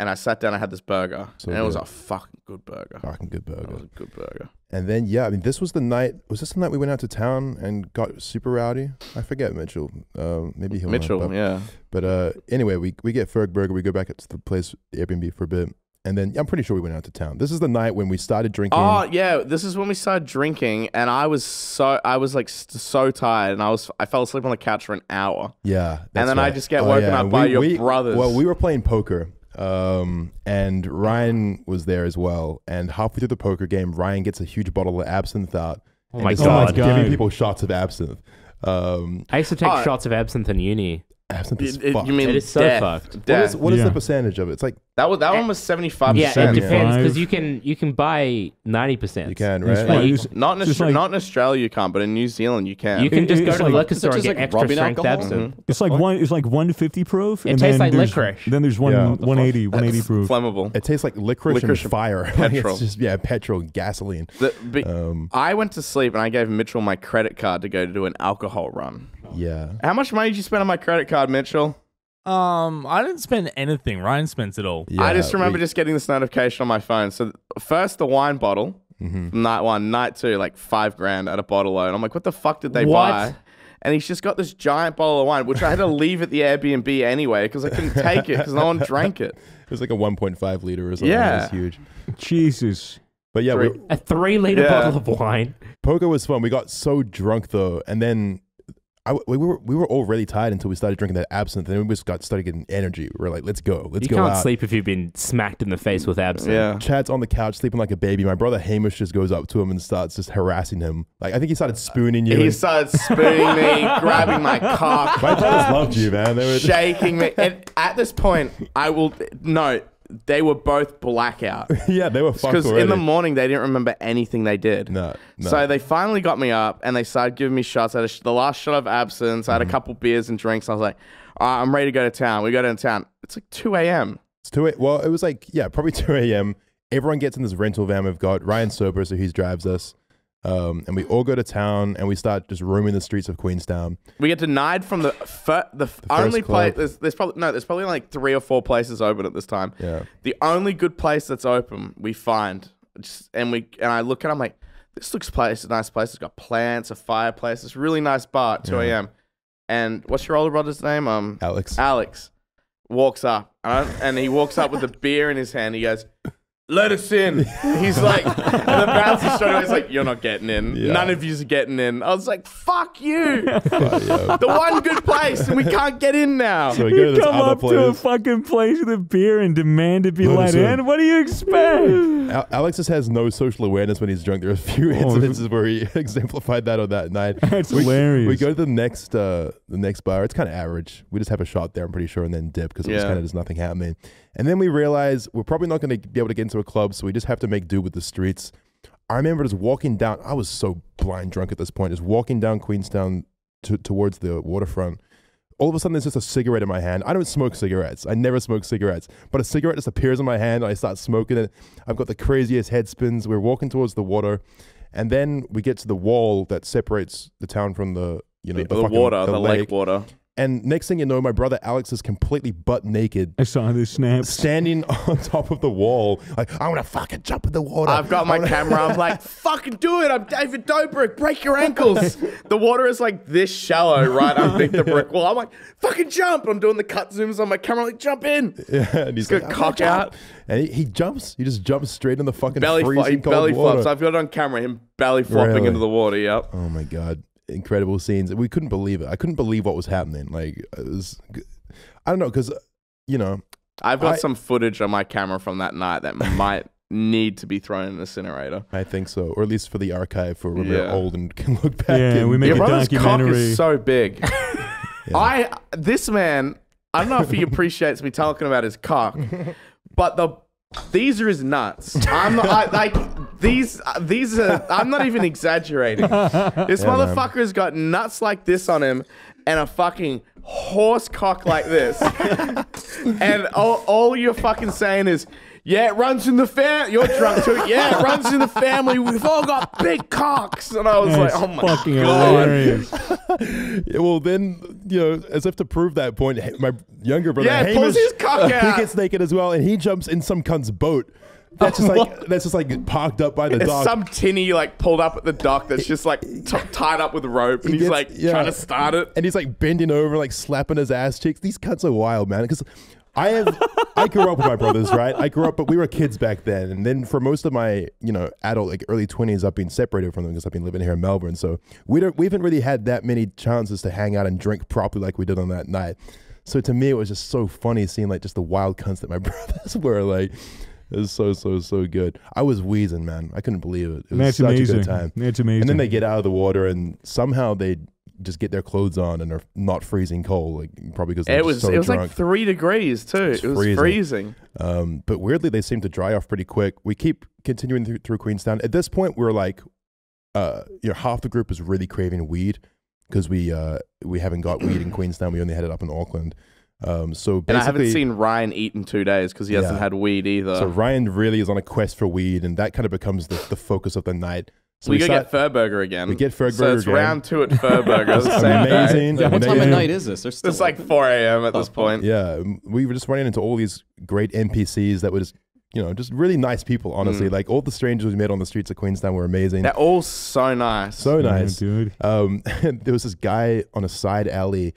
And I sat down. I had this burger, So and it was a fucking good burger. fucking good burger. That was a good burger. And then yeah, I mean this was the night. Was this the night we went out to town and got super rowdy? I forget Mitchell. Um, maybe he'll know, Mitchell, but- yeah. But uh, anyway, we we get Ferg Burger. We go back to the place the Airbnb for a bit, and then I'm pretty sure we went out to town. This is the night when we started drinking. Oh yeah, this is when we started drinking, and I was so I was like st- so tired, and I was I fell asleep on the couch for an hour. yeah, And then I just get woken up by your brothers. Well, we were playing poker, um, and Ryan was there as well. And halfway through the poker game, Ryan gets a huge bottle of absinthe out. Oh and my God. giving people shots of absinthe. Um, I used to take Oh. shots of absinthe in uni. Absinthe is It- it- fucked. you mean It is so death, fucked. what Death. is, what is Yeah. the percentage of it? It's like that was that one was seventy five Yeah, it percent. depends because you can you can buy ninety percent. you can, It's right? like- Like, Not in just Austra- like- not in Australia you can't, but in New Zealand you can. You can It- just go it's to like- the liquor store and just get like extra rubbing strength alcohol? absinthe. It's like one. It's like 150 proof. It and tastes then like there's- licorice. Then there's one Yeah. 180, 180 proof. flammable. It tastes like licorice, Licorice and and fire. *laughs* Like, petrol. it's just yeah, petrol, gasoline. The- but Um, I went to sleep and I gave Mitchell my credit card to go to do an alcohol run. Yeah. How much money did you spend on my credit card, Mitchell? Um, I didn't spend anything. Ryan spent it all. yeah I just remember we- just getting this notification on my phone. So first the wine bottle, Mhm. night one, night two, like five grand at a bottle load. I'm like, what the fuck did they What? buy? and he's just got this giant bottle of wine, which I had to leave at the Airbnb anyway because I couldn't take it because no one drank it. *laughs* It was like a 1.5 liter or something. Yeah. It was huge. Jesus. But yeah, Three. we, A three liter Yeah. bottle of wine. poker was fun. We got so drunk though, and then I, we were we were all really tired until we started drinking that absinthe, and then we just got started getting energy. We are like, let's go, let's you go can't out. sleep if you've been smacked in the face with absinthe. Yeah. Chad's on the couch sleeping like a baby. My brother Hamish just goes up to him and starts just harassing him. Like I think he started spooning you. He and- started spooning me, *laughs* grabbing my cock, my brothers loved you, man. They were shaking me. And at this point, I will note they were both blackout *laughs* yeah, they were fucked because in the morning they didn't remember anything they did. no, no. So they finally got me up and they started giving me shots. I had a sh- the last shot of absinthe. I had a Mm-hmm. couple beers and drinks. I was like, All right, I'm ready to go to town. We go to town. It's like 2 a.m. It's two. a- Well, it was like yeah, probably *laughs* two a.m. Everyone gets in this rental van. We've got Ryan Sober, so he drives us, um, and we all go to town and we start just roaming the streets of Queenstown. We get denied from the fir- the, f first only place. There's, there's probably no. There's probably like three or four places open at this time. Yeah, The only good place that's open we find, just, and we and I look at. it, I'm like, this looks place a nice place. It's got plants, a fireplace. It's a really nice bar at 2 Yeah. a.m. And what's your older brother's name? Um, Alex. Alex walks up, and, I, and he walks up with a beer in his hand. He goes, "Let us in." He's *laughs* like, and the bouncer straight away is like, "You're not getting in. Yeah. None of you's are getting in." I was like, "Fuck you." *laughs* The one good place, and we can't get in now. So we go to You this come other up to a fucking place with a beer and demand to be Let let in. in. What do you expect? *laughs* Al- Alex just has no social awareness when he's drunk. There are a few Oh. where he exemplified that on that night. That's we, hilarious. We go to the next uh, the next bar. It's kind of average. We just have a shot there, I'm pretty sure, and then dip because it was kind of just nothing happening. And then we realize we're probably not going to be able to get into a club, so we just have to make do with the streets. I remember just walking down. I was so blind drunk at this point, just walking down Queenstown to, towards the waterfront. All of a sudden, there's just a cigarette in my hand. I don't smoke cigarettes. I never smoke cigarettes. But a cigarette just appears in my hand, and I start smoking it. I've got the craziest head spins. We're walking towards the water, and then we get to the wall that separates the town from the you know The, the, the fucking- water, the, lake. water. And next thing you know, my brother Alex is completely butt naked, I saw this snap. standing *laughs* on top of the wall, like I want to fucking jump in the water. I've got my wanna-" camera. I'm *laughs* like, fucking do it. I'm David Dobrik. Break your ankles. *laughs* the water is like this shallow right I underneath the brick wall. I'm like, fucking jump. I'm doing the cut zooms on my camera. like, jump in. Yeah, and he's got like, cock out. and he, he jumps. He just jumps straight in the fucking Belly, fl- freezing cold belly water. flops. I've got it on camera. Him belly flopping Really? into the water. Yep. Oh my god, incredible scenes. We couldn't believe it. I couldn't believe what was happening. Like it was, I don't know, because you know, I've got I- some footage on my camera from that night that *laughs* might need to be thrown in an incinerator. I think so, or at least for the archive for when we're old and *laughs* can look back. Yeah, and- we make Your a brother's cock documentary. is so big. *laughs* Yeah. I this man, I don't know if he appreciates me talking about his cock, but the these are his nuts. I'm not I, like these. uh, These are. I'm not even exaggerating. *laughs* This Yeah, man. motherfucker's got nuts like this on him, and a fucking horse cock like this, *laughs* and all, all you're fucking saying is. Yeah, it runs in the family. You're drunk too. Yeah, it runs in the family. We've all got big cocks. And I was That's like, oh my fucking god. hilarious. *laughs* Yeah, well, then you know, as if to prove that point, my younger brother, Yeah, pulls his cock out. he gets naked as well, and he jumps in some cunt's boat. That's just like *laughs* that's just like parked up by the It's dock. some tinny like pulled up at the dock that's just like t- tied up with rope, and He he's gets- like yeah. trying to start it. and he's like bending over, like slapping his ass cheeks. These cunts are wild, man. Because I have, I grew up with my brothers, right? I grew up, but we were kids back then. And then for most of my, you know, adult, like early twenties, I've been separated from them because I've been living here in Melbourne. So we don't, we haven't really had that many chances to hang out and drink properly like we did on that night. So to me, it was just so funny seeing like just the wild cunts that my *laughs* brothers were like. It was so so so good. I was wheezing, man. I couldn't believe it. It was That's such amazing. a good time. That's amazing. And then they get out of the water and somehow they just get their clothes on and are not freezing cold, like probably because It was so it was drunk. like three degrees too. It's it was freezing. freezing. um, but weirdly, they seem to dry off pretty quick. We keep continuing through, through Queenstown. At this point, we're like, uh, you know, half the group is really craving weed because we uh, we haven't got weed in *clears throat* Queenstown. We only had it up in Auckland. Um, so And I haven't seen Ryan eat in two days because he hasn't Yeah. had weed either. So Ryan really is on a quest for weed, and that kind of becomes the, the focus of the night. So we, go start- get Fergburger again. We get So Fergburger it's again. round two at Fergburger. *laughs* the same day. amazing. What time of night is this? There's still It's like 4 a.m. at this Oh, point. Yeah, we were just running into all these great NPCs that were just you know, just really nice people. Honestly, Mm. like all the strangers we met on the streets of Queenstown were amazing. They're all so nice. so Yeah, nice. dude. Um, *laughs* there was this guy on a side alley.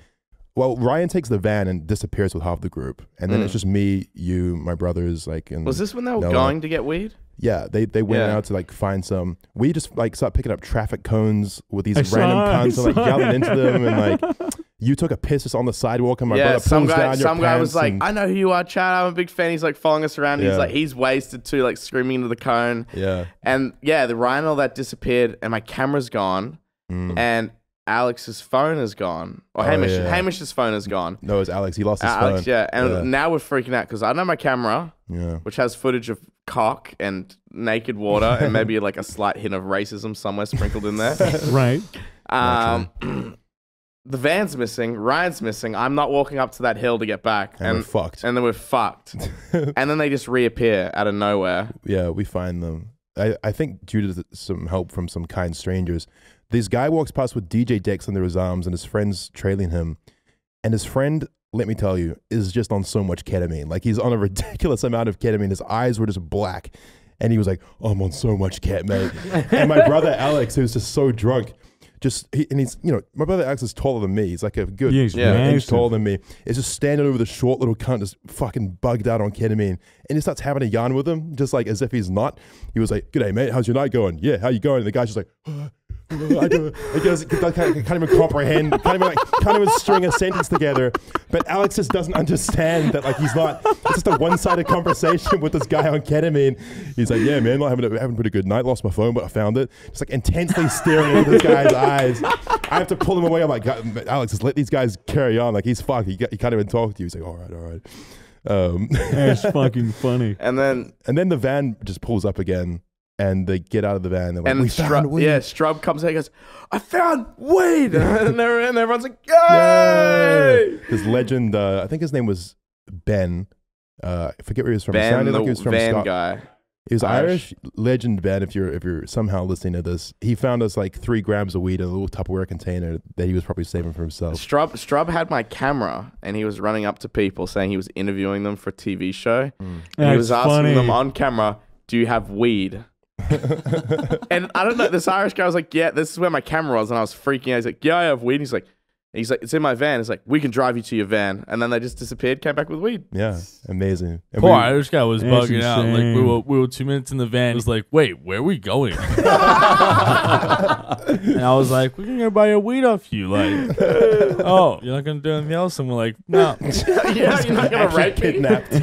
Well, Ryan takes the van and disappears with half the group, and then Mm. it's just me, you, my brothers, like, and was this when they were No, going to get weed? Yeah, they they went Yeah. out to like find some. We just like start picking up traffic cones with these I random it, I and like yelling into *laughs* them, and like you took a piss just on the sidewalk, and my yeah, brother some pulls guy, down your some guy was like, "I know who you are, Chad. I'm a big fan." He's like following us around. Yeah. He's like, he's wasted too, like screaming into the cone. yeah, And yeah, the Ryan all that disappeared, and my camera's gone, Mm. and Alex's phone is gone, or Oh, Hamish, yeah. Hamish's phone is gone. no, it was Alex. He lost his Uh, phone. Alex, yeah, and Yeah. now we're freaking out because I know my camera, yeah. which has footage of cock and naked water, and maybe like a slight hint of racism somewhere sprinkled in there. *laughs* Right. Um, *clears throat* the van's missing, Ryan's missing. I'm not walking up to that hill to get back, and, we're fucked. and then we're fucked. *laughs* and then they just reappear out of nowhere. yeah, we find them. I, I think due to th- some help from some kind strangers, this guy walks past with DJ decks under his arms and his friends trailing him. And his friend, let me tell you, is just on so much ketamine. Like he's on a *laughs* ridiculous amount of ketamine. His eyes were just black. And he was like, oh, I'm on so much ket, mate. *laughs* and my brother Alex, who's just so drunk, just, he, and he's, you know, my brother Alex is taller than me. He's like a good Yeah, he's Yeah. inch taller than me. Is just standing over the short little cunt, just fucking bugged out on ketamine. And he starts having a yarn with him, just like as if he's not. He was like, G'day, mate. How's your night going? Yeah, how you going? And the guy's just like, *gasps* *laughs* I don't, I guess, can't, can't even comprehend, can't even, like, can't even string a sentence together. But Alex just doesn't understand that, like, he's not, it's just a one sided conversation with this guy on ketamine. He's like, Yeah, man, not having a, having a pretty good night. Lost my phone, but I found it. Just like intensely staring into this guy's *laughs* eyes. I have to pull him away. I'm like, Alex, just let these guys carry on. Like, he's fucked. He, he can't even talk to you. He's like, All right, all right. Um, That's fucking funny. And then and then the van just pulls up again. And they get out of the van. They're like, and we Strub, found weed. yeah, Strub comes out and goes, I found weed. *laughs* and, they're- and everyone's like, Yay! Yay! His legend, uh, I think his name was Ben. Uh, I forget where he was from. It Ben, sounded the like he was from van Scot- guy. He was Irish. Irish. Legend Ben. If you're if you're somehow listening to this, he found us like three grams of weed in a little Tupperware container that he was probably saving for himself. Strub, Strub had my camera and he was running up to people saying he was interviewing them for a TV show. And he That's was asking funny. them on camera, Do you have weed? *laughs* and I don't know, this Irish guy was like, Yeah, this is where my camera was. And I was freaking out. He's like, Yeah, I have weed. He's like, He's like, It's in my van. He's like, We can drive you to your van. And then they just disappeared, came back with weed. Yeah, amazing. And Poor we- Irish guy was That's bugging out. Like we were, we were two minutes in the van. He was like, "Wait, where are we going?" *laughs* and I was like, "We're gonna buy a weed off you." Like, oh, you're not gonna do anything else? And we're like, "No," *laughs* yeah, you're not going to actually rape me. kidnapped.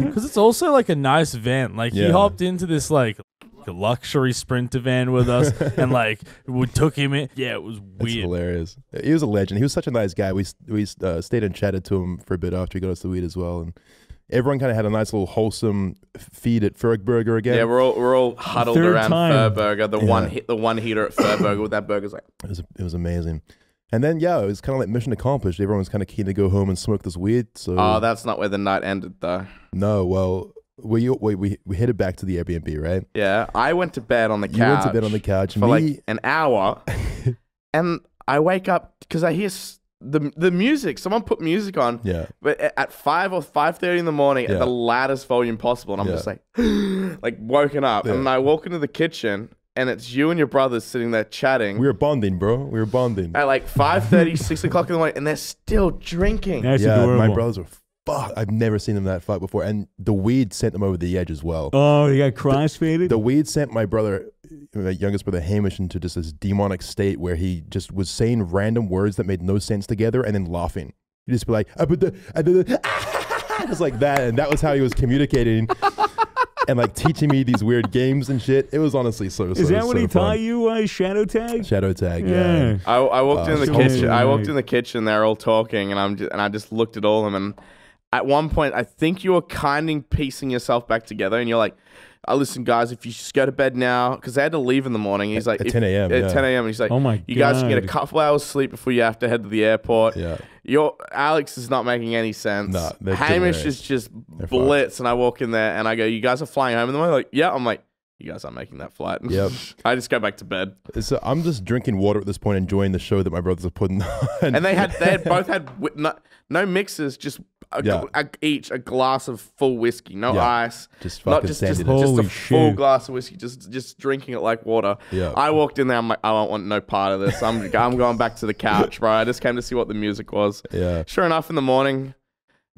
Because it's also like a nice van. Like he Yeah. hopped into this like luxury sprinter van with us, *laughs* and like we took him in. Yeah, it was It's weird. hilarious. He was a legend. He was such a nice guy. We we uh, stayed and chatted to him for a bit after he got us the weed as well, and everyone kind of had a nice little wholesome feed at Fergburger again. Yeah, we're all we're all huddled Third around time. Fergburger, the one Yeah. hit, the one heater at Fergburger with that burger's like It was it was amazing. And then yeah, it was kind of like mission accomplished. Everyone was kind of keen to go home and smoke this weed. So Oh, that's not where the night ended though. no, well, we we we we headed back to the Airbnb, right? Yeah, I went to bed on the couch. You went to bed on the couch. for Me, like an hour, *laughs* and I wake up because I hear s- the the music. Someone put music on, yeah, but at five or five thirty in the morning Yeah. at the loudest volume possible, and I'm Yeah. just like, *gasps* like woken up, Yeah. and I walk into the kitchen, and it's you and your brothers sitting there chatting. we were bonding, bro. We were bonding. at like 5.30, *laughs* 6 o'clock in the morning, and they're still drinking. That's yeah, adorable. my brothers were fuck. I've never seen them that fuck before, and the weed sent them over the edge as well. Oh, you got crossfaded? The weed sent my brother, my youngest brother Hamish, into just this demonic state where he just was saying random words that made no sense together and then laughing. He'd just be like, "Ah, but the- ah, the- the- ah," *laughs* just like that, and that was how he was communicating *laughs* and like teaching me these weird games and shit. It was honestly so. Is so, that what so he fun. taught you, uh, Shadow Tag? Shadow tag, yeah. Yeah. I, I walked Oh, in the so kitchen. I walked in the kitchen. They're all talking, and I'm just, and I just looked at all of them. And at one point, I think you were kind of piecing yourself back together, and you're like, "Oh, listen, guys, if you just go to bed now, because they had to leave in the morning." He's like, At if- 10 a.m., At yeah. 10 a.m. And he's like, Oh my you guys can get a couple hours sleep before you have to head to the airport." Yeah. Your Alex is not making any sense. Nah, they're Hamish hilarious. is just They're fucked. blitz, and I walk in there and I go, "You guys are flying home in the morning?" Like, yeah. I'm like, "You guys aren't making that flight." Yep. *laughs* I just go back to bed. So I'm just drinking water at this point, enjoying the show that my brothers are putting on. and they had they had *laughs* both had no, no mixes, just a, Yeah. a- each a glass of full whiskey, no Yeah. ice, Just not fucking just just, it. just a full shit. glass of whiskey, just just drinking it like water. Yeah. I walked in there. I'm like, I don't want no part of this. I'm *laughs* I'm going back to the couch, bro. I just came to see what the music was. Yeah. Sure enough, in the morning,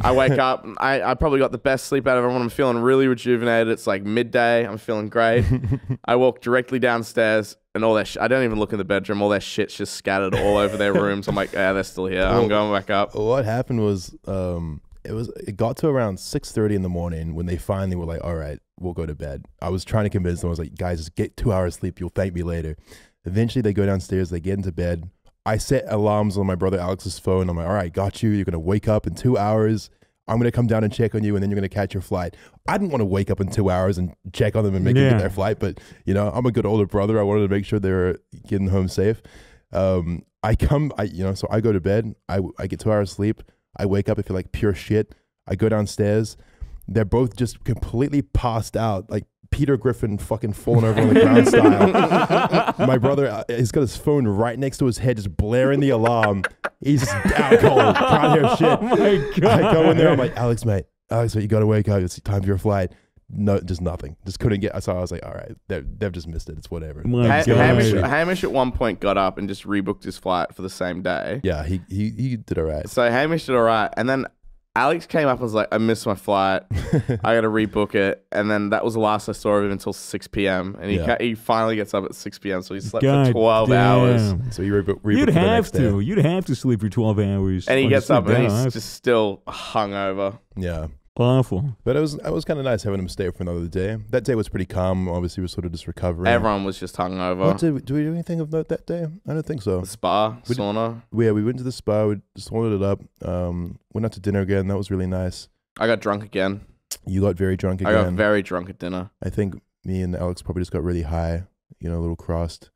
I wake up. *laughs* I, I probably got the best sleep out of everyone. I'm feeling really rejuvenated. It's like midday. I'm feeling great. *laughs* I walk directly downstairs and all that. Sh- I don't even look in the bedroom. All that shit's just scattered all over their rooms. I'm like, yeah, they're still here. I'm going back up. what happened was um it was it got to around 6.30 in the morning when they finally were like all right we'll go to bed. I was trying to convince them. I was like guys just get two hours sleep. You'll thank me later. Eventually they go downstairs. They get into bed. I set alarms on my brother alex's phone. I'm like all right got you. You're gonna wake up in two hours. I'm gonna come down and check on you and then you're gonna catch your flight. I didn't want to wake up in two hours and check on them and make them get their flight but you know i'm a good older brother. I wanted to make sure they were getting home safe. Um, I come, I you know, so I go to bed. I I get two hours sleep. I wake up. I feel like pure shit. I go downstairs. They're both just completely passed out, like Peter Griffin fucking falling over on the ground *laughs* style. My brother, uh, he's got his phone right next to his head, just blaring the alarm. He's just out cold, proud of shit. *laughs* Oh my god! I go in there. I'm like, Alex, mate, Alex, mate, you got to wake up. It's time for your flight. No, just nothing. Just couldn't get. So I was like, all right, they've, they've just missed it. It's whatever. My Ha- God. Hamish, Hamish at one point got up and just rebooked his flight for the same day. Yeah, he he he did all right. So Hamish did all right, and then Alex came up and was like, "I missed my flight. *laughs* I got to rebook it." And then that was the last I saw of him until 6 p.m. And he Yeah. ca- he finally gets up at 6 p.m. So he slept God for 12 hours. damn. So he rebooked. rebooked You'd for the have next day. to. You'd have to sleep for twelve hours. And he on gets sleep up and that. he's just still hungover. Yeah. Awful. But it was it was kind of nice having him stay for another day. That day was pretty calm. Obviously, we were sort of just recovering. Everyone was just hungover. What did we, do we do anything of note that day? I don't think so. the spa, We d- sauna. Yeah, we went to the spa. We just loaded it up. Um, went out to dinner again. That was really nice. I got drunk again. You got very drunk again. I got very drunk at dinner. I think me and Alex probably just got really high. You know, a little crossed.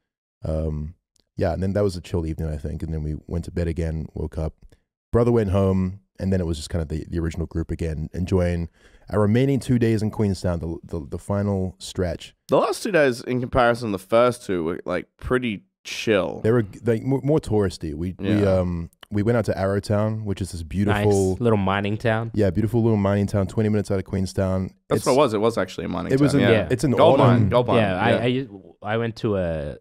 Um, yeah, and then that was a chill evening, I think. And then we went to bed again. Woke up. Brother went home, and then it was just kind of the, the original group again, enjoying our remaining two days in Queenstown, the the, the final stretch. The last two days, in comparison to the first two, were like pretty chill. They were like more, more touristy. We we um we went out to Arrowtown, which is this beautiful, Nice little mining town. yeah, beautiful little mining town, twenty minutes out of Queenstown. That's It's- what it was. It was actually a mining It was town. in, yeah. Yeah. It's in Gold autumn. mine. Gold mine. yeah, I I went to a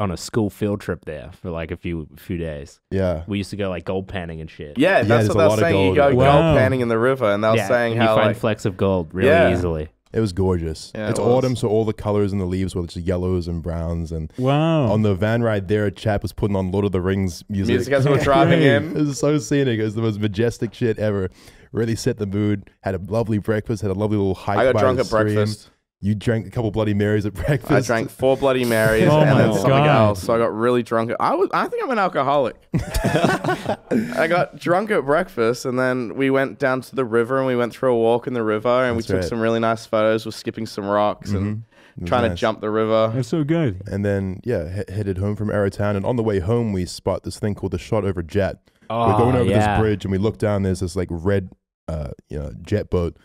on a school field trip there for like a few few days. Yeah, We used to go like gold panning and shit. Yeah, Yeah, that's there's what they were lot of saying. You go Wow. gold panning in the river, and they were Yeah, saying and you how find like flecks of gold really Yeah. easily. it was gorgeous. Yeah, it's it was. autumn, so all the colors in the leaves were just yellows and browns. And Wow. on the van ride there, a chap was putting on Lord of the Rings music. music as we were *laughs* driving Great. it in. was so scenic. It was the most majestic shit ever. Really set the mood. Had a lovely breakfast. Had a lovely little hike. I got by drunk at stream. breakfast. You drank a couple Bloody Marys at *laughs* breakfast. I drank four Bloody Marys Oh and my then something God. else. So I got really drunk. I was. I think I'm an alcoholic. *laughs* I got drunk at breakfast, and then we went down to the river, and we went through a walk in the river, and we That's took right. some really nice photos. We're skipping some rocks and Mhm. It was trying to jump the river. That's so good. And then yeah, he- headed home from Arrowtown, and on the way home we spot this thing called the Shotover Jet. Oh, we're going over yeah. this bridge, and we look down. There's this like red, uh, you know, jet boat,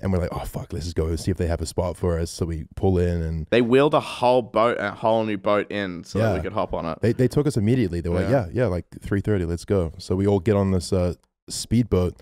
and we're like, oh fuck, let's just go see if they have a spot for us. So we pull in, and They wheeled a whole boat, a whole new boat in, so that we could hop on it. they they took us immediately. They were like, yeah, Yeah. yeah, like three thirty, let's go. So we all get on this uh, speedboat,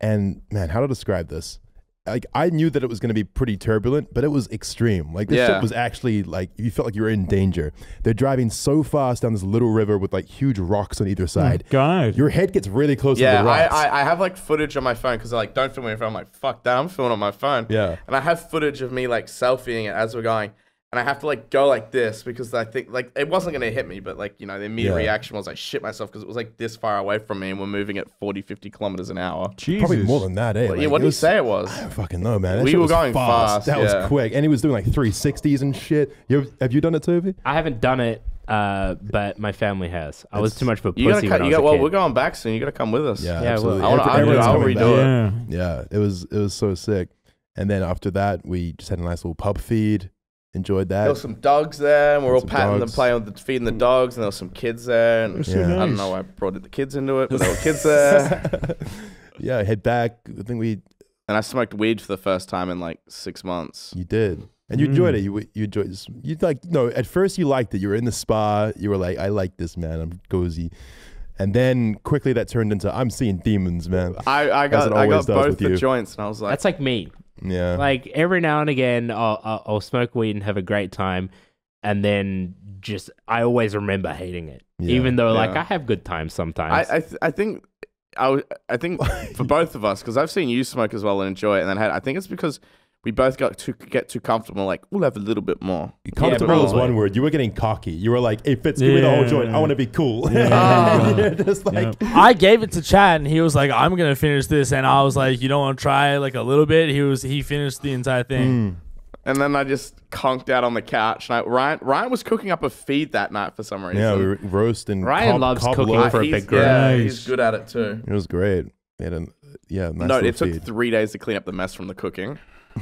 and man, how to describe this? Like I knew that it was going to be pretty turbulent, but it was extreme. Like this Yeah. ship was actually like you felt like you were in danger. They're driving so fast down this little river with like huge rocks on either side. God. Your head gets really close Yeah, to the I, rocks. I, I have like footage on my phone because they're like, don't film me. I'm like, fuck that. I'm filming on my phone. yeah. And I have footage of me like selfieing it as we're going. And I have to like go like this because I think like it wasn't going to hit me, but like, you know, the immediate Yeah. reaction was I shit myself because it was like this far away from me and we're moving at 40, 50 kilometers an hour. Jesus. Probably more than that, eh? Well, Like, yeah, what it did he say it was? I don't fucking know, man. That We were was going fast, That yeah. was quick, and he was doing like 360s and shit. You ever, have you done it, Toby? I haven't done it, uh, but my family has. I was too much of a pussy You gotta when cut, I you was got, a well, kid. we're going back soon. You got to come with us. Yeah, Yeah, well. I wanna- I'll do- I'll redo back. it. Yeah. Yeah, it was it was so sick. And then after that, we just had a nice little pub feed. Enjoyed that. There was some dogs there, and we're all Some patting them, playing with the, feeding the dogs, and there was some kids there. And That's so Yeah. nice. I don't know why I brought the kids into it, but there were kids there. *laughs* yeah, I head back. I think we And I smoked weed for the first time in like six months. you did, and you enjoyed Mm. it. You you enjoyed this. You like no. At first, you liked it. You were in the spa. You were like, I like this, man. I'm cozy. And then quickly that turned into I'm seeing demons, man. I, I got it I always got does both with the you. joints, and I was like, That's like me. Yeah, Like every now and again, I'll, I'll, I'll smoke weed and have a great time, and then just I always remember hating it, Yeah. even though like Yeah. I have good times sometimes. I I, th- I think I, w- I think for *laughs* both of us because I've seen you smoke as well and enjoy it, and then had, I think it's because we both got to get too comfortable. Like we'll have a little bit more. comfortable is one word. You were getting cocky. You were like, "Hey, Fitz, give me the whole Yeah. joint. I want to be cool." Yeah. *laughs* You're just like, I gave it to Chad, and he was like, "I'm gonna finish this," and I was like, "You don't want to try like a little bit?" He was he finished the entire thing. mm. And then I just conked out on the couch. And I, Ryan Ryan was cooking up a feed that night for some reason. yeah, we were roast and Ryan cob- loves cob cooking loaf. for a He's- big group. Yeah, Nice. he's good at it too. It was great. We had a yeah, nice no, little it took three days to clean up the mess from the cooking.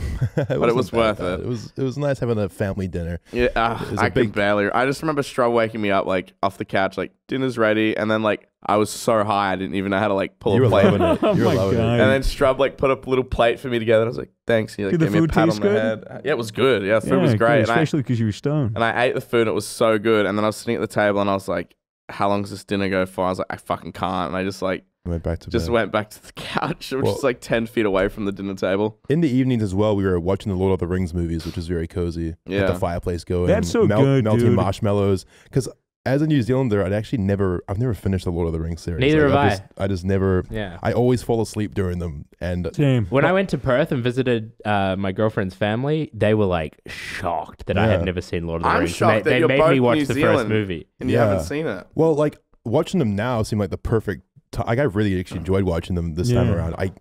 *laughs* but it was worth it. It was it was nice having a family dinner. Yeah, uh, It was a I big- could barely. I just remember Stro waking me up like off the couch, like dinner's ready, and then like I was so high I didn't even know how to like pull You a were plate. loving it. Oh *laughs* You were my loving God. it. And then Strub like put up a little plate for me together. And I was like, "Thanks." He like Did the gave me a food pat on taste the good? head. Yeah, it was good. Yeah, the food Yeah, was great. And especially because you were stoned. and I ate the food. and It was so good. And then I was sitting at the table and I was like, "How long does this dinner go for?" I was like, "I fucking can't." And I just like Went back to just bed. went back to the couch, which Well- is like ten feet away from the dinner table. In the evenings as well, we were watching the Lord of the Rings movies, which is very cozy. Yeah. With the fireplace going. That's so good, melting dude. marshmallows. Because as a New Zealander, I'd actually never, I've never finished the Lord of the Rings series. Neither Like, have just, I just never. yeah. I always fall asleep during them, and Same. When I went to Perth and visited uh, my girlfriend's family, they were like shocked that I had never seen Lord of the I'm Rings. and shocked they that they you're made both me watch New the first movie. And you Yeah. haven't seen it. well, like watching them now seemed like the perfect. T- like I really actually enjoyed watching them this time Yeah. around. I,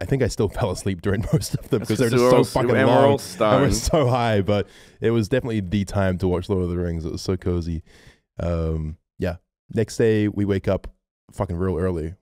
I think I still *laughs* fell asleep during *laughs* most of them because they're That's just because so all- fucking and we're long. all I was stoned. so high, but it was definitely the time to watch Lord of the Rings. It was so cozy. Um, yeah. Next day we wake up fucking real early.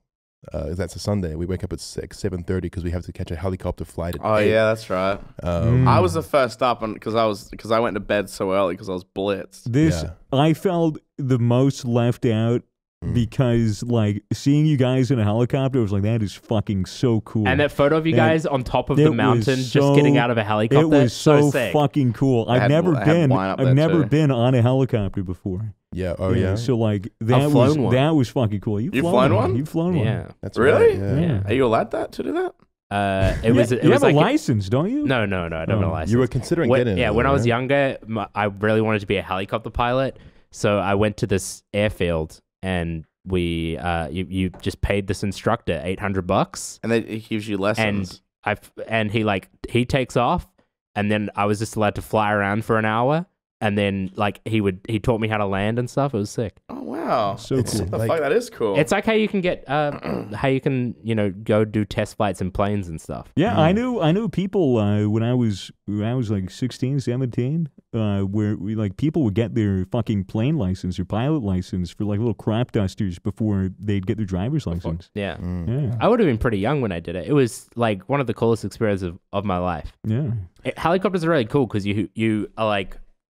Uh, that's a Sunday. We wake up at six, seven thirty because we have to catch a helicopter flight. At Oh eight. yeah, that's right. Um, Mm. I was the first up, and because I was because I went to bed so early because I was blitzed. This Yeah. I felt the most left out Mm. because like seeing you guys in a helicopter was like that is fucking so cool. And that photo of you That- guys on top of the mountain, so- just getting out of a helicopter, it was so, sick. fucking cool. I I've had- never been. I've never too. been on a helicopter before. yeah. Oh yeah. So like that was one. that was fucking cool. You've, You've flown, flown one? You've flown one. Yeah. That's Really? Right, yeah. Yeah. Are you allowed that to do that? *laughs* Uh, it You- was. It you was have like a license, don't you? No, no, no. I don't have Oh. a license. You were considering When- getting. yeah, it, when I was younger, my, I really wanted to be a helicopter pilot. So I went to this airfield and we, uh, you, you just paid this instructor eight hundred bucks, And then it gives you lessons. and I and he like he takes off, and then I was just allowed to fly around for an hour, and then like he would he taught me how to land and stuff. It was sick. oh wow, So It's- cool. the like- fuck that is cool. It's like how you can get uh, *clears throat* how you can you know go do test flights in planes and stuff. Yeah, I Mm. knew I knew people uh, when I was when I was like 16, 17, uh, where we like people would get their fucking plane license or pilot license for like little crop dusters before they'd get their driver's license. Yeah. Mm. Yeah, I would have been pretty young when I did it. It was like one of the coolest experiences of, of my life. yeah. It- helicopters are really cool because you you are like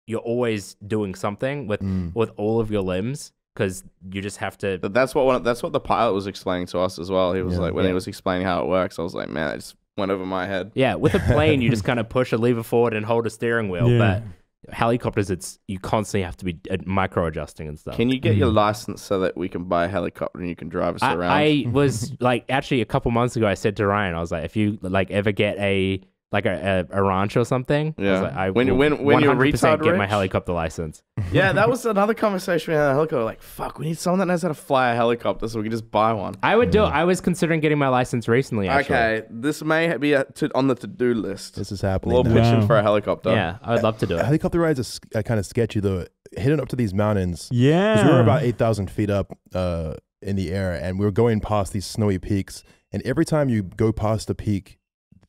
you're always doing something with Mm. with all of your limbs because you just have to. But that's what one, that's what the pilot was explaining to us as well. He was Yeah. like when he was explaining how it works, I was like, man, it just went over my head. Yeah, with a *laughs* plane you just kind of push a lever forward and hold a steering wheel, Yeah. but helicopters it's you constantly have to be uh, micro adjusting and stuff. Can you get your Mm. license so that we can buy a helicopter and you can drive us I, around? I was *laughs* like actually a couple months ago I said to Ryan I was like if you like ever get a like a, a, a ranch or something I was Yeah. like, I When- will when- when you're 100% retard get my helicopter license *laughs* yeah, that was another conversation we had a helicopter. Like, fuck, we need someone that knows how to fly a helicopter so we can just buy one. I would do I was considering getting my license recently actually Okay, this may be a, to, on the to-do list. This is A happening. little now. pitching Wow. for a helicopter. yeah I would love to do it Helicopter rides are, kind of sketchy though. Heading up to these mountains, Yeah. we were about eight thousand feet up uh, in the air, and we were going past these snowy peaks. And every time you go past a peak,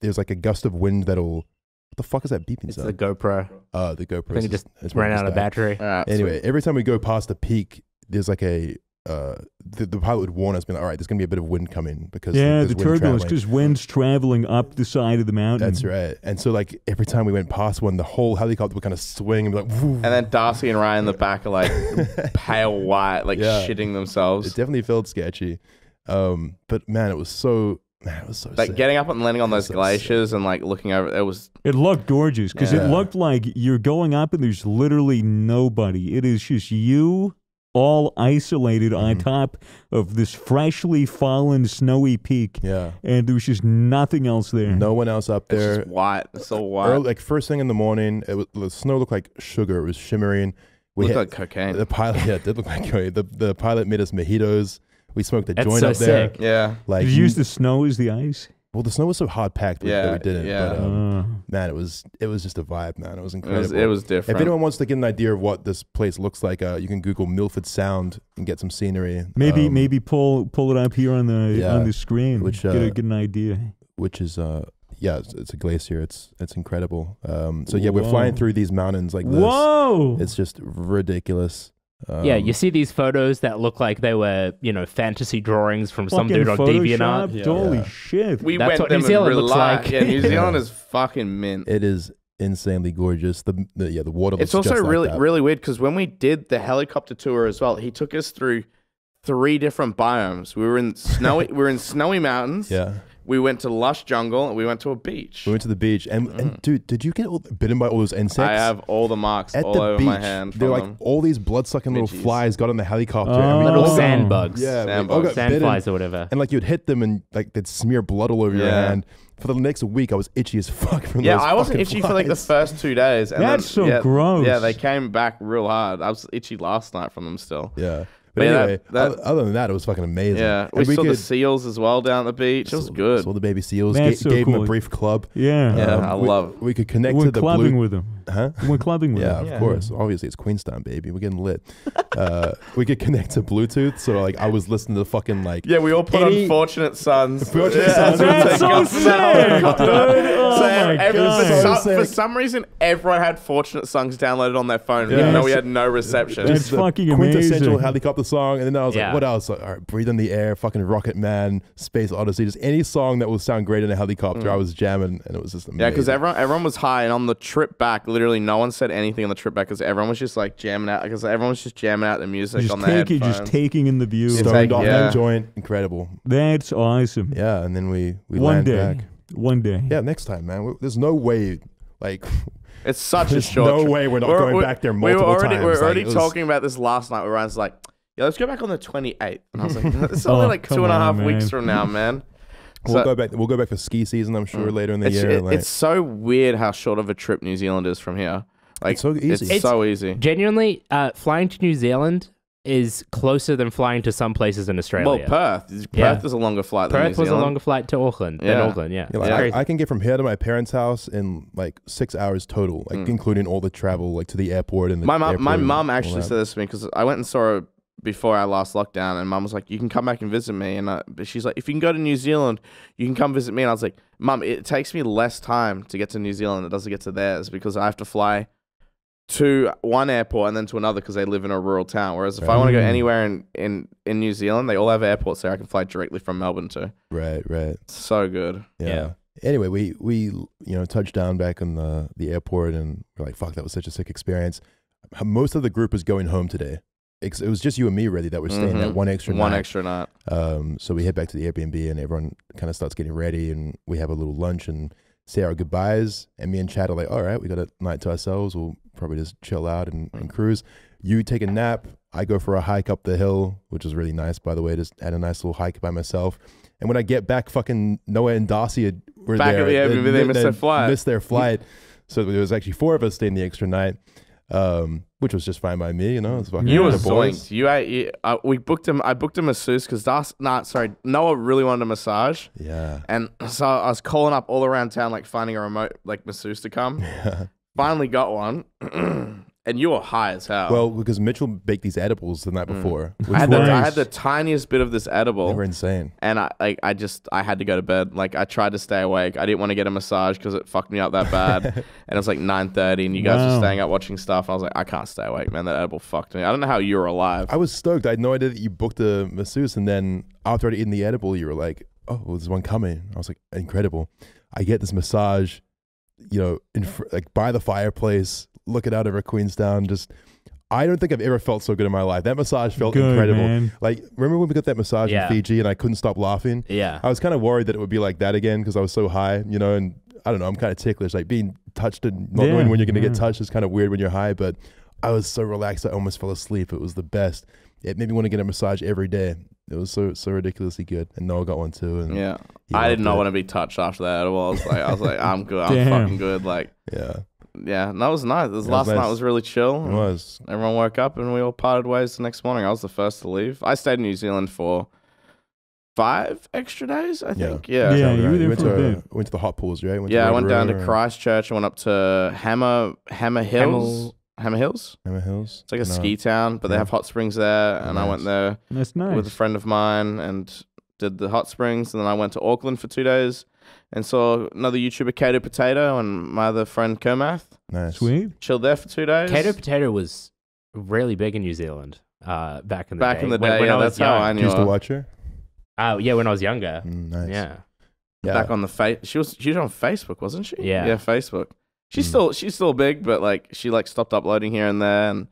there's like a gust of wind that'll. What the fuck is that beeping it's the sound? GoPro uh, the GoPro. I think it is- just it's ran out of battery All right, Anyway, sweet. every time we go past a peak, there's like a. Uh, the, the pilot would warn us, being like, "All right, there's gonna be a bit of wind coming because yeah, the turbulence because wind's traveling up the side of the mountain. That's right. And so, like every time we went past one, the whole helicopter would kind of swing and be like, "Woo." And then Darcy and Ryan in the back are like *laughs* pale white, like Yeah. shitting themselves. it definitely felt sketchy. Um, but man, it was so man, it was so Like sick. getting up and landing on those So glaciers and like looking over, it was It looked gorgeous because Yeah. it looked like you're going up and there's literally nobody. It is just you all isolated on Mhm. top of this freshly fallen snowy peak, Yeah. and there was just nothing else there. No one else up It's there. just white. It's all white. Early, like first thing in the morning, it was, the snow looked like sugar. It was shimmering. We Looked had- like cocaine. the pilot. *laughs* Yeah, it did look like cocaine. the the pilot made us mojitos. We smoked a That's joint so up there. sick. yeah. Like Did you use the snow as the ice? well, the snow was so hard packed that Yeah, we didn't. yeah. But um, Uh, man, it was it was just a vibe, man. It was It incredible. was, it was different. if anyone wants to get an idea of what this place looks like, uh, you can Google Milford Sound and get some scenery. maybe um, maybe pull pull it up here on the Yeah, on the screen. which, get, a, uh, get an idea. which is uh yeah, it's, it's a glacier. It's it's incredible. Um, so yeah, we're Whoa. flying through these mountains like this. Whoa! It's just ridiculous. Um, yeah, you see these photos that look like they were, you know, fantasy drawings from some Fucking dude on DeviantArt. Photoshopped? Yeah. Holy Yeah. shit! we That's went what them New Zealand in looks like. Yeah, New *laughs* Yeah. Zealand is fucking mint. It is insanely gorgeous. The, the yeah, the water. It's looks also just like really that. really weird because when we did the helicopter tour as well, he took us through three different biomes. We were in snowy *laughs* we were in snowy mountains. Yeah, We went to lush jungle and we went to a beach. we went to the beach, and and dude, did you get all, bitten by all those insects? Mm. I have all the marks at all the over beach. my hand. They're like them. all these blood sucking little flies got on the helicopter. Oh. and we Little all sand bugs. Yeah, Sand we bugs. got bitten, Sandflies or whatever. and like you'd hit them and like they'd smear blood all over your Yeah. hand. For the next week, I was itchy as fuck from yeah, those Yeah, I wasn't fucking itchy for like the first two days. And That's then, so yeah, gross. Yeah, they came back real hard. I was itchy last night from them still. Yeah, but, But yeah, anyway, that- other, other than that, it was fucking amazing. Yeah, And we, saw the seals as well down the beach. It was saw- good. Saw the baby seals. That's ga- so gave them a brief club. yeah, Yeah, Um, I we, love- We could connect we're to the clubbing blue. with them. Huh? We're clubbing with *laughs* Yeah, them. Yeah, of course. Obviously, it's Queenstown, baby. We're getting lit. uh, *laughs* we could connect to Bluetooth, so like I was listening to the fucking like Yeah, we all put Any- on Fortunate Sons. Fortunate Yeah, Sons. That's so off sick, dude. Oh So my every- God. for, some, So for some reason, everyone had Fortunate Sons downloaded on their phone, even though we had no reception. That's just the fucking quintessential amazing. Helicopter song, and then I was Yeah. like, what else? Like, all right, breathe in the air, fucking Rocket Man, Space Odyssey, just any song that will sound great in a helicopter. I was jamming, and it was just amazing. Mm. Yeah, because everyone everyone was high, and on the trip back, literally no one said anything on the trip back because everyone was just like jamming out. Because everyone was just jamming out the music Just on their taking, headphones. just taking in the view. It's stoned like- off yeah. that joint, incredible. That's awesome. Yeah, and then we we One land day, back. one day. Yeah, next time, man. We- There's no way, like, It's such a *laughs* There's short. no trip. way we're not We're- going we're- back there we multiple were already, times. We were Like, already it was- talking about this last night. Where Ryan's like, "Yeah, let's go back on the 28th," and I was like, "It's *laughs* only Oh, like two come and a half on, weeks from now, man." *laughs* we'll So- go back. We'll go back for ski season. I'm sure later in the It's, year. it- like, it's so weird how short of a trip New Zealand is from here. Like It's so easy. It's, It's- so easy. Genuinely, uh, flying to New Zealand is closer than flying to some places in Australia. Well, Perth. Perth Yeah. is a longer flight than Perth New was a longer flight to Auckland than Yeah. Auckland. Yeah, Yeah, like, It's I. I can get from here to my parents' house in like six hours total, like Mm. including all the travel, like to the airport and the my mom, my mom actually said this to me because I went and saw her before our last lockdown, and mom was like, "You can come back and visit me." And I, but she's like, "If you can go to New Zealand, you can come visit me." And I was like, "Mom, it takes me less time to get to New Zealand than it does to get to theirs because I have to fly to one airport and then to another because they live in a rural town. Whereas if I want to go anywhere in, in in New Zealand, they all have airports there I can fly directly from Melbourne to. Right, right. So good. Yeah. Yeah. Anyway, we we you know touched down back in the the airport, and we're like, "Fuck, that was such a sick experience." Most of the group is going home today. It was just you and me, really, that were staying that Mhm. one extra night. One night. extra night. Um, so we head back to the Airbnb, and everyone kind of starts getting ready, and we have a little lunch and say our goodbyes. And me and Chad are like, "All right, we got a night to ourselves. We'll probably just chill out and, and cruise." You take a nap. I go for a hike up the hill, which was really nice, by the way. Just had a nice little hike by myself. And when I get back, fucking Noah and Darcy were Back there. at the Airbnb, they missed their flight. Missed their flight. *laughs* so there was actually four of us staying the extra night, um, which was just fine by me. You know, it was fucking You boys. zoinked. You, ate- you uh, we booked him. I booked him a masseuse because Das. Nah, sorry. Noah really wanted a massage, Yeah. and so I was calling up all around town, like finding a remote like masseuse to come. *laughs* Yeah. Finally got one, *clears throat* and you were high as hell. Well, because Mitchell baked these edibles the night before, Mm. I had, the, I had the tiniest bit of this they edible, were insane. and I like I just I had to go to bed. Like I tried to stay awake. I didn't want to get a massage because it fucked me up that bad. *laughs* and it was like nine thirty, and you guys Wow. were staying up watching stuff. And I was like, I can't stay awake, man. That edible fucked me. I don't know how you were alive. I was stoked. I had no idea that you booked a masseuse, and then after I'd eaten the edible, you were like, "Oh, well, there's one coming." I was like, "Incredible!" I get this massage, you know, in fr- like by the fireplace, looking out over Queenstown. Just, I don't think I've ever felt so good in my life. That massage felt Good, incredible. man. Like, remember when we got that massage Yeah. in Fiji, and I couldn't stop laughing. yeah. I was kind of worried that it would be like that again because I was so high, you know, and I don't know, I'm kind of ticklish. Like being touched and not Yeah, knowing when you're going to get touched is kind of weird when you're high, but I was so relaxed I almost fell asleep. It was the best. It made me want to get a massage every day. It was so so ridiculously good. And Noah got one too. And Yeah. I did not it. want to be touched after that at all. I was like, I was like, I'm good. I'm *laughs* fucking good. Like, Yeah, yeah, and that was nice. This That was last night was really chill. it was. Everyone woke up and we all parted ways the next morning. I was the first to leave. I stayed in New Zealand for five extra days, I think. Yeah. Yeah, Sounded you were right. there went for a to bit. went to the hot pools, right? Went Yeah, I went down to Christchurch. I went up to Hammer Hammer Hills. Hammer Hills. Hammer Hills. It's like a No. ski town, but they have hot springs there. And I went there That's nice. with a friend of mine and did the hot springs. And then I went to Auckland for two days and saw another YouTuber, Kato Potato, and my other friend, Kermath. Nice. Sweet. Chilled there for two days. Kato potato was really big in New Zealand uh, back in the Back day. in the day, when yeah, I was that's how young. I You knew used to watch her. Oh yeah, when I was younger. Mm, nice. Yeah. Yeah. back on the face. She was she was on Facebook, wasn't she? Yeah. yeah, Facebook. She's Mm. still she's still big, but like she like stopped uploading here and there and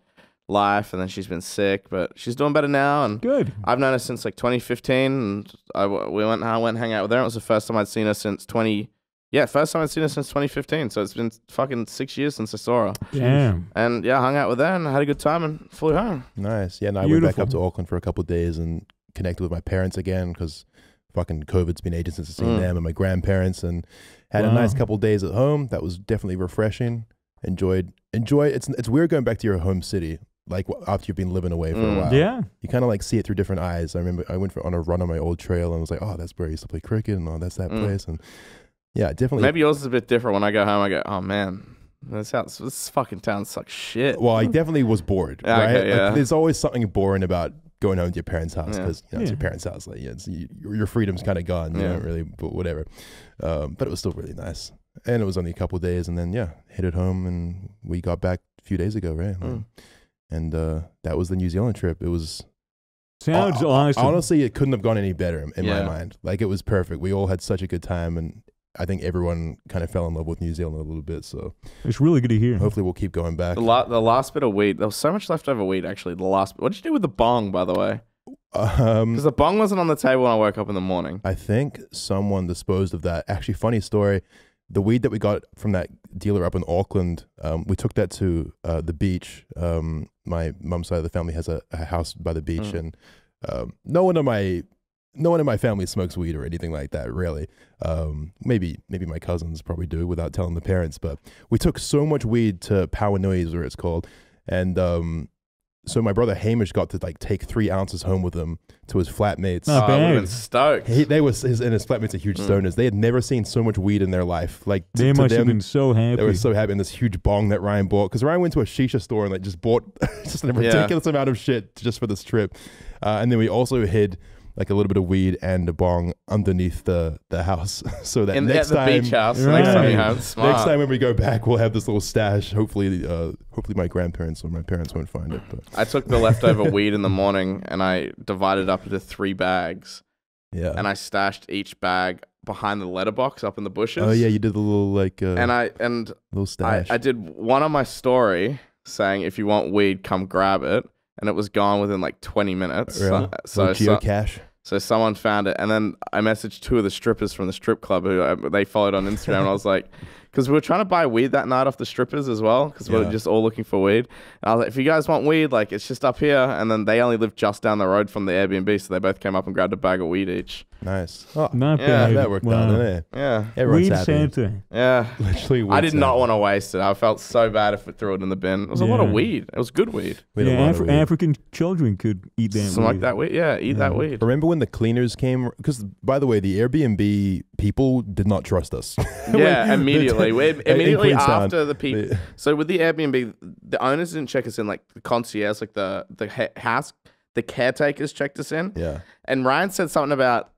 life, and then she's been sick, but she's doing better now. And Good. I've known her since like 2015, and I w- we went I went and hang out with her. It was the first time I'd seen her since 20. Yeah, first time I'd seen her since 2015. So it's been fucking six years since I saw her. Damn. And yeah, hung out with her and had a good time and flew home. Nice. Yeah, and I went back up to Auckland for a couple of days and connected with my parents again because fucking COVID's been ages since I've seen Mm. them and my grandparents and had a nice couple of days at home. That was definitely refreshing. Enjoyed enjoy it's it's weird going back to your home city like after you've been living away for Mm. a while. Yeah. You kind of like see it through different eyes. I remember I went for, on a run on my old trail and was like, "Oh, that's where I used to play cricket and oh, that's that Mm. place." And yeah, definitely Maybe yours is a bit different. When I go home, I go, oh man, this house, this fucking town sucks shit. Well, I definitely was bored. *laughs* Yeah, right? okay, yeah. Like, there's always something boring about going home to your parents' house Yeah. because you know, it's your parents' house. Like, yeah, it's, you, your freedom's kind of gone. You Yeah. don't really, but whatever. Um, but it was still really nice, and it was only a couple of days, and then yeah, headed home, and we got back a few days ago, right? Mm. And uh, that was the New Zealand trip. It was Sounds uh, awesome. honestly, it couldn't have gone any better in Yeah. my mind. Like it was perfect. We all had such a good time, and I think everyone kind of fell in love with New Zealand a little bit. So it's really good to hear. hopefully, we'll keep going back. The, la- the last bit of weed, there was so much leftover weed actually. The last, what did you do with the bong, by the way? Um, Because the bong wasn't on the table when I woke up in the morning. I think someone disposed of that. Actually, funny story. The weed that we got from that dealer up in Auckland, um, we took that to uh, the beach. Um, my mum's side of the family has a, a house by the beach, Mm. and um, no one in my no one in my family smokes weed or anything like that. Really, um, maybe maybe my cousins probably do without telling the parents. But we took so much weed to Pauanui, is where it's called, and um, so my brother Hamish got to like take three ounces home with him to his flatmates. Not oh, I would have been stoked. He, they was his and his flatmates are huge Mm. stoners. They had never seen so much weed in their life. Like to, they to must have them, been so happy. they were so happy in this huge bong that Ryan bought because Ryan went to a shisha store and like just bought *laughs* just a Yeah. ridiculous amount of shit just for this trip. Uh, and then we also hid like a little bit of weed and a bong underneath the the house *laughs* so that In, at next the time beach house. Right. Next time you have smart. next time when we go back we'll have this little stash. Hopefully, uh, hopefully my grandparents or my parents won't find it. But I took the leftover *laughs* weed in the morning and I divided up into three bags yeah. and I stashed each bag behind the letterbox up in the bushes. oh yeah, you did the little like uh, And I and little I, stash. I did one on my story saying if you want weed, come grab it. And it was gone within like 20 minutes. Really? So, so, geocache. so someone found it. And then I messaged two of the strippers from the strip club who uh, they followed on Instagram. and I was like, *laughs* because we were trying to buy weed that night off the strippers as well, because we Yeah. were just all looking for weed. And I was like, if you guys want weed, like it's just up here. And then they only lived just down the road from the Airbnb. So they both came up and grabbed a bag of weed each. Nice. Oh, Not Yeah, bad. that worked wow. out, didn't it? Yeah. Everyone's Weed happy. Santa. Yeah. Literally, I weed did not want to waste it. I felt so bad if we threw it in the bin. It was a lot of Yeah. weed. It was good weed. We Yeah, lot of Afri- weed. African children could eat that. Something like weed. that weed. Yeah, eat that weed. Remember when the cleaners came? Because by the way, the Airbnb people did not trust us. *laughs* Yeah, When- immediately. We, *laughs* immediately Queenstown, after the people. the- So with the Airbnb, the owners didn't check us in. Like the concierge, like the the ha- house, the caretakers checked us in. yeah, And Ryan said something about,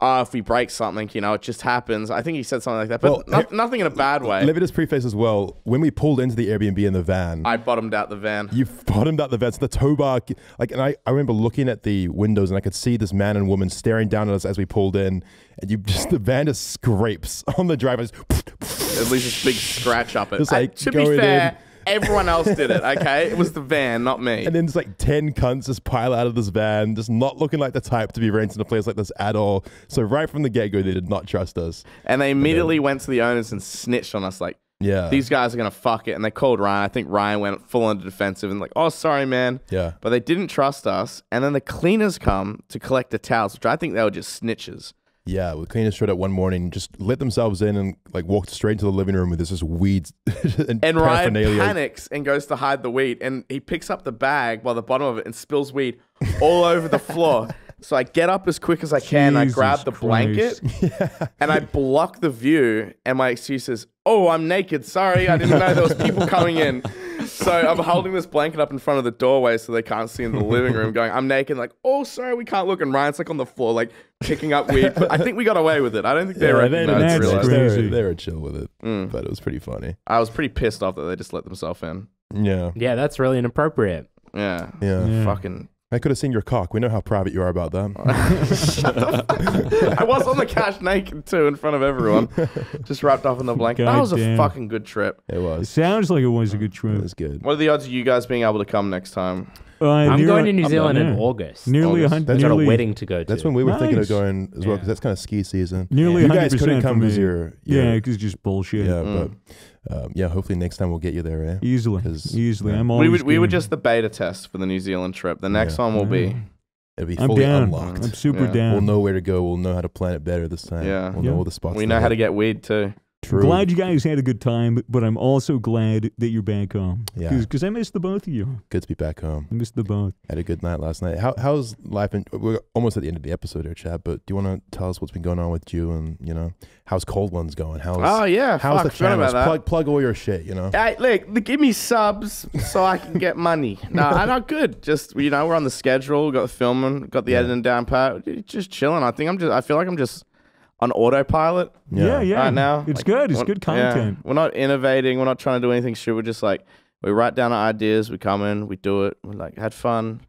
oh, if we break something, you know, it just happens. I think he said something like that, but Well, no- nothing in a bad way. let me just preface as well. When we pulled into the Airbnb in the van, I bottomed out the van. you bottomed out the van. So the tow bar, like, and I, I remember looking at the windows and I could see this man and woman staring down at us as we pulled in, and you *laughs* just the van just scrapes on the drive. Just, At least this big scratch up it. Just, like, to be going fair, in. Everyone else did it. Okay, it was the van, not me. and then just like ten cunts just pile out of this van, just not looking like the type to be renting a place like this at all. So right from the get go, they did not trust us. And they immediately went to the owners and snitched on us. Like, Yeah. these guys are gonna fuck it, and they called Ryan. I think Ryan went full on defensive and like, oh sorry man, yeah. but they didn't trust us. And then the cleaners come to collect the towels, which I think they were just snitches. Yeah, the cleaners showed up one morning, just let themselves in and like walked straight into the living room with this just weeds *laughs* and, And Ryan panics and goes to hide the weed, and he picks up the bag by the bottom of it and spills weed all over the floor. *laughs* So I get up as quick as I can. I grab the blanket *laughs* and I block the view. And my excuse is, "Oh, I'm naked. Sorry, I didn't know there was people coming in." So I'm holding this blanket up in front of the doorway so they can't see in the living room. Going, "I'm naked." Like, "Oh, sorry, we can't look." And Ryan's like on the floor, like picking up weed. But I think we got away with it. I don't think they Yeah, recognized. that's realized. they, were, crazy. they were chill with it, Mm. but it was pretty funny. I was pretty pissed off that they just let themselves in. Yeah, Yeah, that's really inappropriate. Yeah. yeah. Yeah. Fucking. I could have seen your cock. We know how private you are about that. *laughs* I was on the couch naked too in front of everyone, *laughs* just wrapped up in the blanket. that was a fucking good trip. It It was. sounds like it was a good trip. It trip. was good. What are the odds of you guys being able to come next time? Uh, I'm near- going to New I'm Zealand in. August. Nearly a August. hundred. That's I've got a wedding to go to. That's when we were thinking of going as well, Yeah. because that's kind of ski season. Nearly You guys 100% couldn't come because me. you're, Yeah, you're because just bullshit. yeah, Mm. but um, yeah. Hopefully next time we'll get you there. Eh? Easily, 'Cause, easily. yeah. I'm We always. were, we were just the beta test for the New Zealand trip. The next Yeah. one will be. It'll be I'm fully down. unlocked. I'm super Yeah. down. We'll know where to go. We'll know how to plan it better this time. Yeah. We'll Yeah. know all the spots. We know how to get weed too. True. Glad you guys had a good time, but I'm also glad that you're back home. Yeah. Because I missed the both of you. Good to be back home. I missed the both. Had a good night last night. How how's life? In, we're almost at the end of the episode here, Chad. But do you want to tell us what's been going on with you and you know how's Cold Ones going? How's Oh yeah, how's fuck, the forgot channels? about. Plug plug all your shit. You know. Hey, look, give me subs so I can get money. *laughs* No, I'm not good. Just you know, we're on the schedule. Got the filming. Got the Yeah. editing down pat. Just chilling. I think I'm just. I feel like I'm just on autopilot Yeah, yeah. right now. It's Like, good. It's we're- good yeah. content. We're not innovating. We're not trying to do anything stupid. We're just like we write down our ideas. We come in. We do it. We like had fun.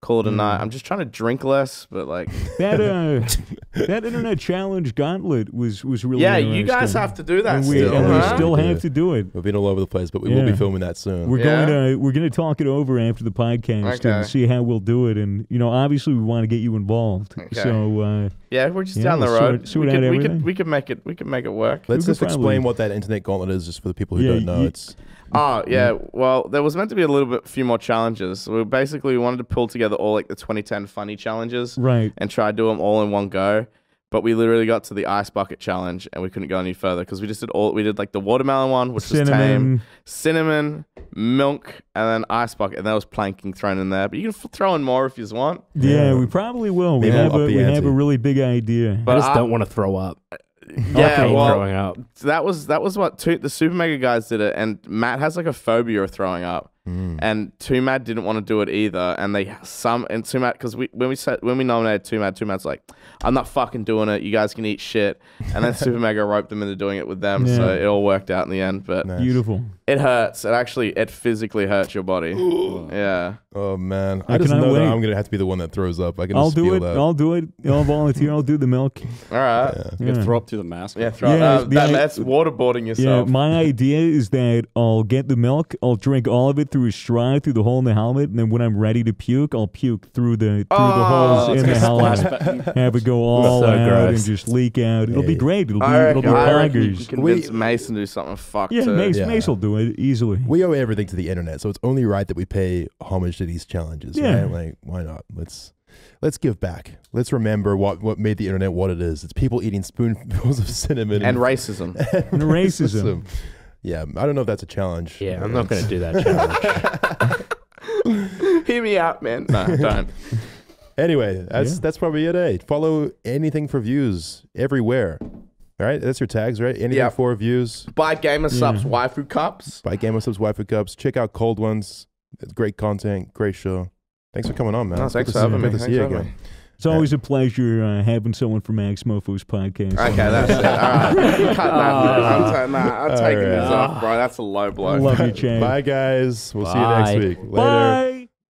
Call it a Mm. night. I'm just trying to drink less, but like, *laughs* That uh, *laughs* that internet challenge gauntlet was was really yeah, you guys have to do that and we, still. and we huh? still Yeah. have to do it. We've been all over the place, but we will be filming that soon. We're Yeah? going to we're going to talk it over after the podcast Okay. and see how we'll do it. And you know, obviously, we want to get you involved. Okay. So uh, yeah, we're just Yeah, down the we'll sort- road. sort we, could, we could we could make it we could make it work. Let's just could explain probably- what that internet gauntlet is, just for the people who Yeah, don't know. you- it's Oh yeah, well there was meant to be a little bit few more challenges. We basically we wanted to pull together all like the 2010 funny challenges right, and try to do them all in one go. But we literally got to the ice bucket challenge and we couldn't go any further because we just did all we did like the watermelon one, which was tame, cinnamon. Cinnamon, milk, and then ice bucket, and there was planking thrown in there. But you can f- throw in more if you want. Yeah, Yeah. we probably will. We Maybe have up a the we have ante. a really big idea. I just I- don't want to throw up. Uh, yeah, I hate well, throwing up. that was that was what two, the super mega guys did it, and Matt has like a phobia of throwing up. Mm, and Two Mad didn't want to do it either. And they some and Two Mad because we when we said when we nominated Two Mad, Two Mad's like, I'm not fucking doing it. You guys can eat shit. And then *laughs* Super Mega roped them into doing it with them, so it all worked out in the end. But nice. Beautiful. it hurts. It actually it physically hurts your body. Yeah. Oh man, I I just know wait. that I'm gonna have to be the one that throws up. I can I'll just do feel it. that. I'll do it. I'll *laughs* volunteer. I'll do the milk. All right. Yeah. You Yeah. throw up through the mask. Yeah. throw it. Yeah, Uh, that, i- that's waterboarding yourself. Yeah, yourself. my idea is that I'll get the milk, I'll drink all of it through a straw through the hole in the helmet, and then when I'm ready to puke, I'll puke through the through the Oh, holes in the helmet. back. Have it go all So out and just leak out. It'll be great. It'll be I it'll reckon, be I reckon you poggers. can convince Mason to do something fucked Yeah, too. Mace, Yeah. Mace will do it easily. we owe everything to the internet, so it's only right that we pay homage to these challenges. Yeah. Right? Like, why not? Let's let's give back. Let's remember what what made the internet what it is. It's people eating spoonfuls of cinnamon And racism. and racism. *laughs* Yeah, I don't know if that's a challenge. Yeah, I'm not going to do that challenge. *laughs* Hear me out, man. No, don't. *laughs* Anyway, that's Yeah. that's probably it. Eh? Follow anything for views everywhere. All right, that's your tags, right? Anything Yeah. for views. Buy Gamer Supps Yeah. waifu cups. Buy Gamer Supps Waifu Cups. Check out Cold Ones. It's great content, great show. Thanks for coming on, man. No, thanks for having me. Good to see you again. me. It's always a pleasure uh, having someone from MaxMoefoe's podcast. Okay, that's it. All right. *laughs* Cut that. man. I'm, ta- nah, I'm taking right. this off, bro. That's a low blow. Love you, Chad. Bye, guys. We'll see you next week. Later. Bye.